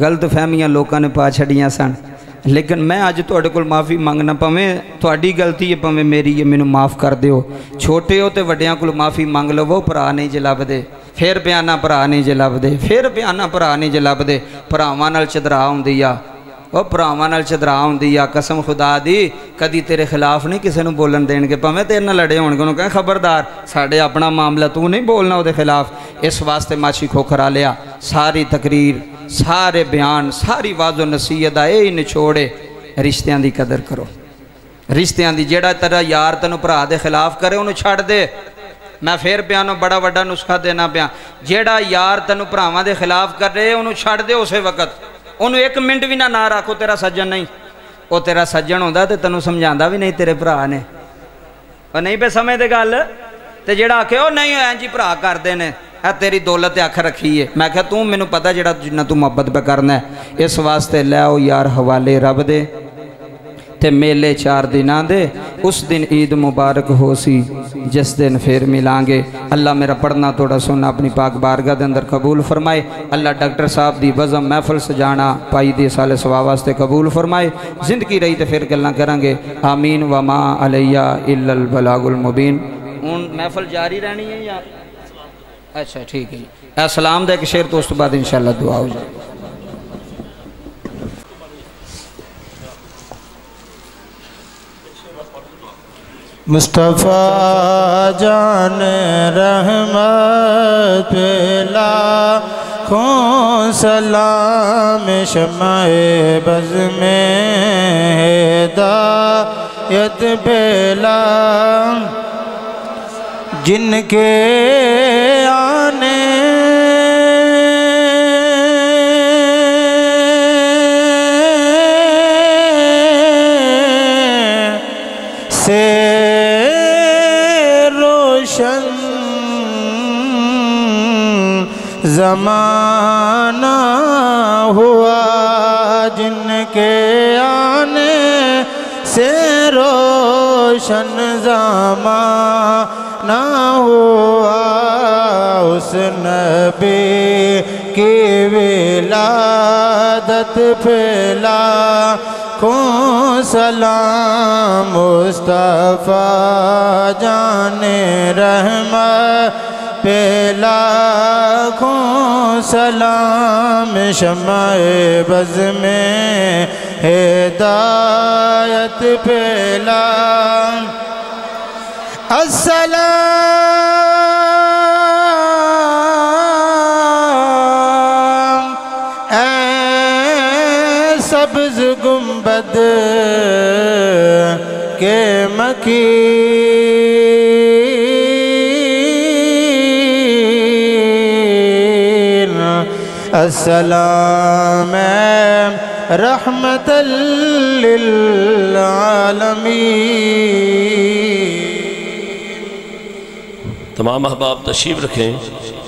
ਗਲਤ ਫਹਿਮੀਆਂ ਲੋਕਾਂ ਨੇ ਪਾ ਛੜੀਆਂ ਸਨ। ਲੇਕਿਨ ਮੈਂ ਅੱਜ ਤੁਹਾਡੇ ਕੋਲ ਮਾਫੀ ਮੰਗਣਾ ਪਵੇਂ ਤੁਹਾਡੀ ਗਲਤੀ ਹੈ ਪਵੇਂ ਮੇਰੀ ਹੈ, ਮੈਨੂੰ ਮਾਫ ਕਰ ਦਿਓ। ਛੋਟੇ ਹੋ ਤੇ ਵੱਡਿਆਂ ਕੋਲ ਮਾਫੀ ਮੰਗ ਲਵੋ ਭਰਾ ਨਹੀਂ ਜੇ ਲੱਭਦੇ ਫੇਰ ਬਿਆਨਾ ਭਰਾ ਨਹੀਂ ਜੇ ਲੱਭਦੇ ਫੇਰ ਬਿਆਨਾ ਭਰਾ ਨਹੀਂ ਜੇ ਲੱਭਦੇ ਭਰਾਵਾਂ ਨਾਲ ਚਦਰਾ ਹੁੰਦੀ ਆ। ਉਹ ਭਰਾਵਾਂ ਨਾਲ ਚਦਰਾ ਹੁੰਦੀ ਆ ਕਸਮ ਖੁਦਾ ਦੀ ਕਦੀ ਤੇਰੇ ਖਿਲਾਫ ਨਹੀਂ ਕਿਸੇ ਨੂੰ ਬੋਲਣ ਦੇਣਗੇ ਭਾਵੇਂ ਤੇਰੇ ਨਾਲ ਲੜੇ ਹੋਣਗੇ ਉਹਨੂੰ ਕਹੇ ਖਬਰਦਾਰ ਸਾਡੇ ਆਪਣਾ ਮਾਮਲਾ ਤੂੰ ਨਹੀਂ ਬੋਲਣਾ ਉਹਦੇ ਖਿਲਾਫ ਇਸ ਵਾਸਤੇ ਮਾਛੀ ਖੋਖਰਾ ਲਿਆ ਸਾਰੀ ਤਕਰੀਰ ਸਾਰੇ ਬਿਆਨ ਸਾਰੀ ਵਾਜ਼ੋ ਨਸੀਹਤ ਦਾ ਇਹ ਹੀ ਨਿਚੋੜੇ ਰਿਸ਼ਤਿਆਂ ਦੀ ਕਦਰ ਕਰੋ ਰਿਸ਼ਤਿਆਂ ਦੀ ਜਿਹੜਾ ਤੇਰਾ ਯਾਰ ਤੈਨੂੰ ਭਰਾ ਦੇ ਖਿਲਾਫ ਕਰੇ ਉਹਨੂੰ ਛੱਡ ਦੇ ਮੈਂ ਫੇਰ ਪਿਆਨੋ ਬੜਾ ਵੱਡਾ ਨੁਸਖਾ ਦੇਣਾ ਪਿਆ ਜਿਹੜਾ ਯਾਰ ਤੈਨੂੰ ਭਰਾਵਾਂ ਦੇ ਖਿਲਾਫ ਕਰ ਰਹੇ ਉਹਨੂੰ ਛੱਡ ਦੇ ਉਸੇ ਵਕਤ ਉਹਨੂੰ ਇੱਕ ਮਿੰਟ ਵੀ ਨਾ ਨਾ ਰੱਖੋ ਤੇਰਾ ਸੱਜਣ ਨਹੀਂ ਉਹ ਤੇਰਾ ਸੱਜਣ ਹੁੰਦਾ ਤੇ ਤੈਨੂੰ ਸਮਝਾਉਂਦਾ ਵੀ ਨਹੀਂ ਤੇਰੇ ਭਰਾ ਨੇ ਉਹ ਨਹੀਂ ਪੇ ਸਮਝਦੇ ਗੱਲ ਤੇ ਜਿਹੜਾ ਆਖੇ ਉਹ ਨਹੀਂ ਐਂ ਜੀ ਭਰਾ ਕਰਦੇ ਨੇ ਇਹ ਤੇਰੀ ਦੌਲਤ ਤੇ ਅੱਖ ਰੱਖੀ ਏ ਮੈਂ ਕਿਹਾ ਤੂੰ ਮੈਨੂੰ ਪਤਾ ਜਿਹੜਾ ਜਿੰਨਾ ਤੂੰ ਮੁਹੱਬਤ ਪੇ ਕਰਨਾ ਹੈ ਇਸ ਵਾਸਤੇ ਲੈ ਆਓ ਯਾਰ ਹਵਾਲੇ ਰੱਬ ਦੇ تے میلے چار دنہ دے، اس دن عید مبارک ہو سی، جس دن پھر ملانگے اللہ میرا پڑھنا توڑا سننا، اپنی پاک بارگاہ دے اندر قبول فرمائے۔ اللہ ڈاکٹر صاحب دی وزم محفل سجانا، پائی دی سال سوا واسطے قبول فرمائے۔ زندگی رہی تے پھر گلنا کریں گے۔ آمین۔ وما علیہ الا البلاغ المبین۔ ان محفل جاری رہنی ہے یا؟ اچھا ٹھیک ہے اسلام دے کہ شیر، تو اس بعد انشاءاللہ دعا ہو جائے۔ مصطفیٰ جان رحمت پلا خون سلام شمع بز میں ہدایت پلا جن کے آنے زمانہ ہوا اس نبی کی ولادت پھیلا۔ کون سلام مصطفیٰ جان رحمت پہلا کون سلام شمع بز میں ہدایت پہلا السلام. اے سبز گنبد کے مکین. السلام رحمت للعالمین. تمام احباب تشریف رکھیں۔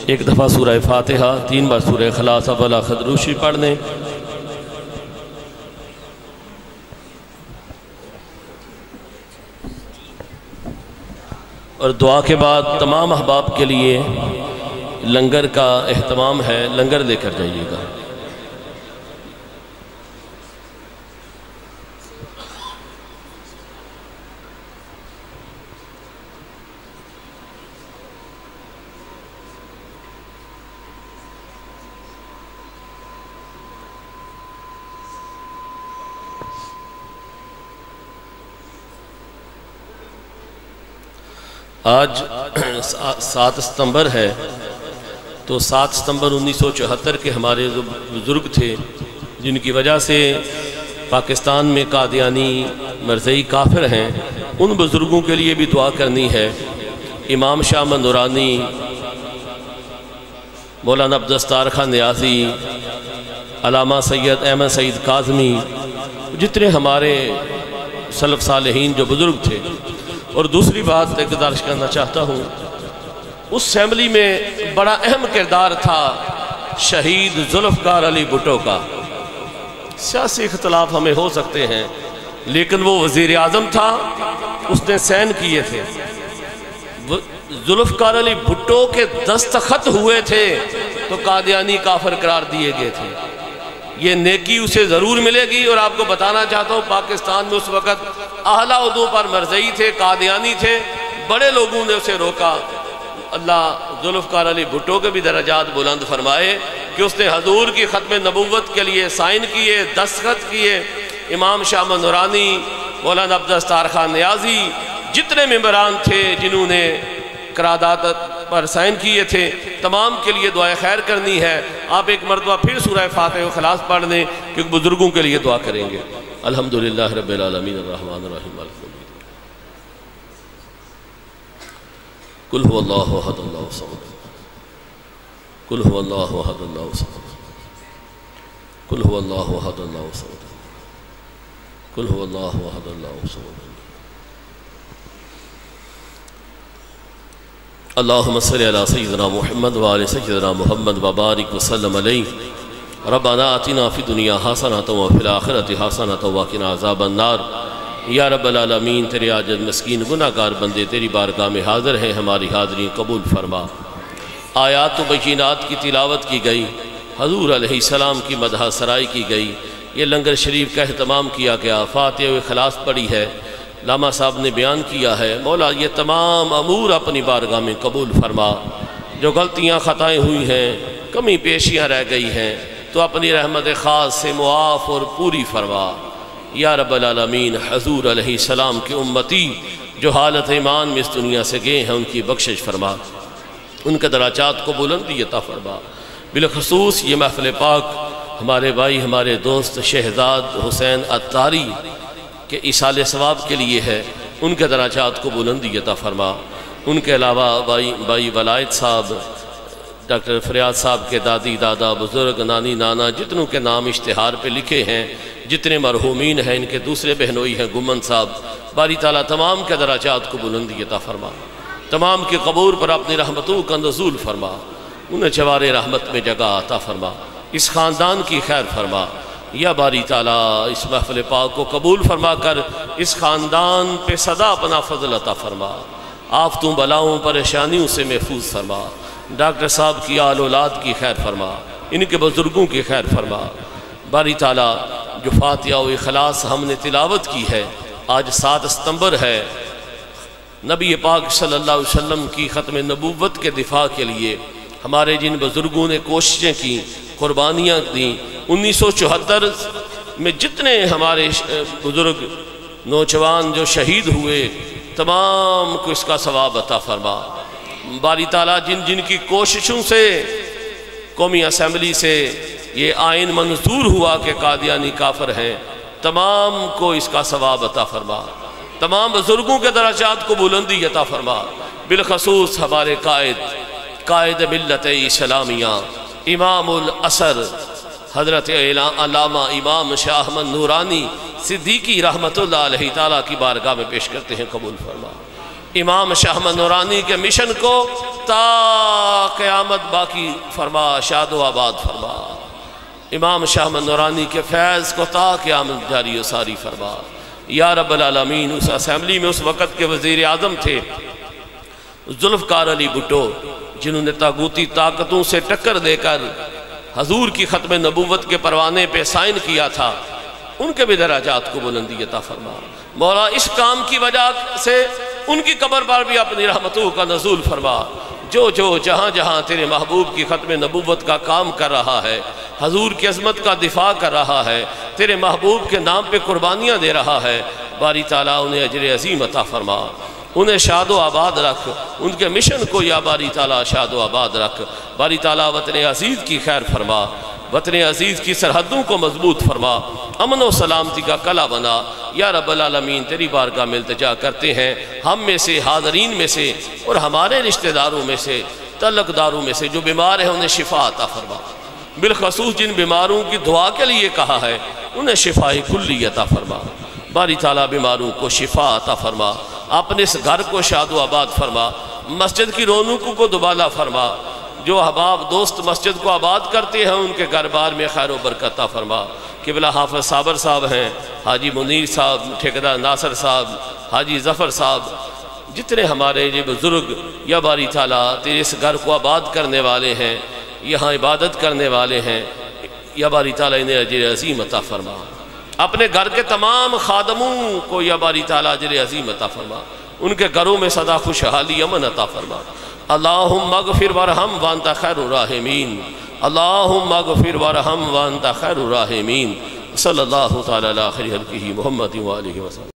ایک دفعہ سورہ فاتحہ، تین بار سورہ خلاصہ والا خدروشی پڑھ لیں۔ اور دعا کے بعد تمام احباب کے لیے لنگر کا اہتمام ہے، لنگر لے کر جائیے گا۔ آج سات ستمبر ہے۔ تو سات ستمبر انیس سو چوہتر کے ہمارے جو بزرگ تھے، جن کی وجہ سے پاکستان میں قادیانی مرزئی کافر ہیں۔ ان بزرگوں کے لیے بھی دعا کرنی ہے۔ امام شاہ مندورانی مولانا عبدالستار خان نیازی، علامہ سید احمد سعید کاظمی، جتنے ہمارے سلف صالحین جو بزرگ تھے اور دوسری بات ایک گزارش کرنا چاہتا ہوں۔ اس اسمبلی میں بڑا اہم کردار تھا شہید ذوالفقار علی بھٹو کا۔ سیاسی اختلاف ہمیں ہو سکتے ہیں، لیکن وہ وزیر اعظم تھا، اس نے سین کیے تھے۔ ذوالفقار علی بھٹو کے دستخط ہوئے تھے تو قادیانی کافر قرار دیے گئے تھے۔ یہ نیکی اسے ضرور ملے گی اور آپ کو بتانا چاہتا ہوں، پاکستان میں اس وقت اہلا ادو پر مرزئی تھے، قادیانی تھے، بڑے لوگوں نے اسے روکا۔ اللہ ذوالفقار علی بھٹو کے بھی درجات بلند فرمائے کہ اس نے حضور کی ختم نبوت کے لیے سائن کیے، دستخط کیے۔ امام شاہ نورانی مولانا عبدالستار خان نیازی جتنے ممبران تھے جنہوں نے قرادات پر سائن کیے تھے۔ تمام کے لیے دعائیں خیر کرنی ہے۔ آپ ایک مرتبہ پھر سورہ فاتح و خلاص پڑھ دیں کیونکہ بزرگوں کے لیے دعا کریں گے۔ الحمدللہ رب العالمین الرحمن الرحیم۔ کل هو اللہ احد اللہ صمد۔ کل هو اللہ احد اللہ صمد۔ کل هو اللہ احد اللہ صمد۔ کل هو اللہ احد اللہ صمد۔ اللہم صلی علی سیدنا محمد وآل سیدنا محمد وبارک وسلم علیہ ربنا آتنا فی دنیا حسنات و فی الاخرت حسنات و عذاب النار. یا رب العالمین، تیرے عاجز مسکین گناہگار بندے، تیری بارگاہ میں حاضر ہیں، ہماری حاضرین قبول فرما. آیات و بجینات کی تلاوت کی گئی، حضور علیہ السلام کی مدح سرائی کی گئی. یہ لنگر شریف کا اہتمام کیا گیا، فاتح و اخلاص پڑی ہے. لاما صاحب نے بیان کیا ہے، مولا یہ تمام امور اپنی بارگاہ میں قبول فرما۔ جو غلطیاں خطائیں ہوئی ہیں، کمی پیشیاں رہ گئی ہیں، تو اپنی رحمت خاص سے معاف اور پوری فرما۔ یا رب العالمین، حضور علیہ السلام کی امتی جو حالت ایمان میں اس دنیا سے گئے ہیں، ان کی بخشش فرما۔ ان کے دراجات کو بلندی عطا فرما۔ بالخصوص یہ محفل پاک ہمارے بھائی، ہمارے دوست شہزاد حسین اتاری کہ اسال ثواب کے لیے ہے، ان کے دراجات کو بلندی عطا فرما۔ ان کے علاوہ بائی بائی ولائد صاحب، ڈاکٹر فریاد صاحب کے دادی، دادا، بزرگ، نانی، نانا، جتنوں کے نام اشتہار پہ لکھے ہیں، جتنے مرحومین ہیں، ان کے دوسرے بہنوئی ہیں، گمن صاحب۔ باری تعالیٰ تمام کے دراجات کو بلندی عطا فرما۔ تمام کے قبور پر اپنی رحمتوں کا نزول فرما۔ انہیں چوار رحمت میں جگہ عطا فرما۔ اس خاندان کی خیر فرما۔ یا باری تعالیٰ، اس محفل پاک کو قبول فرما کر، اس خاندان پہ صدا اپنا فضل عطا فرما۔ آفتوں بلاؤں، پریشانیوں سے محفوظ فرما۔ ڈاکٹر صاحب کی آل اولاد کی خیر فرما۔ ان کے بزرگوں کی خیر فرما۔ باری تعالیٰ، جو فاتحہ و اخلاص ہم نے تلاوت کی ہے، آج سات ستمبر ہے۔ نبی پاک صلی اللہ علیہ وسلم کی ختم نبوت کے دفاع کے لیے ہمارے جن بزرگوں نے کوششیں کی قربانیاں دیں۔ انیس سو چوہتر میں جتنے ہمارے بزرگ نوجوان جو شہید ہوئے، تمام کو اس کا ثواب عطا فرما۔ باری تعالیٰ جن جن کی کوششوں سے، قومی اسمبلی سے یہ آئین منظور ہوا کہ قادیانی کافر ہیں، تمام کو اس کا ثواب عطا فرما۔ تمام بزرگوں کے درجات کو بلندی عطا فرما۔ بالخصوص ہمارے قائد قائد ملت اسلامیہ۔ امام الاثر حضرت علامہ امام شاہ احمد نورانی صدیقی رحمت اللہ علیہ تعالیٰ کی بارگاہ میں پیش کرتے ہیں، قبول فرما۔ امام شاہ احمد نورانی کے مشن کو تا قیامت باقی فرما، شاد و آباد فرما۔ امام شاہ احمد نورانی کے فیض کو تا قیامت جاری و ساری فرما۔ یا رب العالمین، اس اسمبلی میں اس وقت کے وزیر اعظم تھے، ذوالفقار علی بھٹو۔ جنہوں نے تاغوتی طاقتوں سے ٹکر دے کر حضور کی ختم نبوت کے پروانے پہ سائن کیا تھا، ان کے بھی دراجات کو بلندی عطا فرما۔ مولا، اس کام کی وجہ سے ان کی قبر پر بھی اپنی رحمتوں کا نزول فرما۔ جو جو، جہاں جہاں تیرے محبوب کی ختم نبوت کا کام کر رہا ہے، حضور کی عظمت کا دفاع کر رہا ہے، تیرے محبوب کے نام پہ قربانیاں دے رہا ہے، باری تعالیٰ انہیں اجر عظیم عطا فرما۔ انہیں شاد و آباد رکھ۔ ان کے مشن کو یا باری تعالیٰ شاد و آباد رکھ۔ باری تعالیٰ وطن عزیز کی خیر فرما۔ وطن عزیز کی سرحدوں کو مضبوط فرما۔ امن و سلامتی کا کلا بنا۔ یا رب العالمین، تیری بارگاہ میں التجا کرتے ہیں۔ ہم میں سے، حاضرین میں سے اور ہمارے رشتہ داروں میں سے، تعلق داروں میں سے جو بیمار ہیں، انہیں شفا عطا فرما۔ بالخصوص جن بیماروں کی دعا کے لیے کہا ہے، انہیں شفا کلی عطا فرما۔ باری تعالیٰ بیماروں کو شفا عطا فرما۔ اپنے اس گھر کو شاد و آباد فرما، مسجد کی رونقوں کو دوبالا فرما۔ جو احباب دوست مسجد کو آباد کرتے ہیں، ان کے گھر بار میں خیر و برکتہ فرما۔ قبلہ حافظ صابر صاحب ہیں، حاجی منیر صاحب، ٹھیکدار ناصر صاحب، حاجی ظفر صاحب۔ جتنے ہمارے یہ بزرگ یا باری تعالیٰ تیرے اس گھر کو آباد کرنے والے ہیں، یہاں عبادت کرنے والے ہیں، یا باری تعالیٰ انہیں اجر عظیم عطا فرما۔ اپنے گھر کے تمام خادموں کو یا باری تعالیٰ اجر عظیم عطا فرما، ان کے گھروں میں صدا خوشحالی، امن عطا فرما۔ اللہم مغفر ورحم وانتا خیر الراحمین۔ اللہم مغفر ورحم وانتا خیر الراحمین۔ صلی اللہ تعالیٰ علیہ محمد وآلہ وسلم۔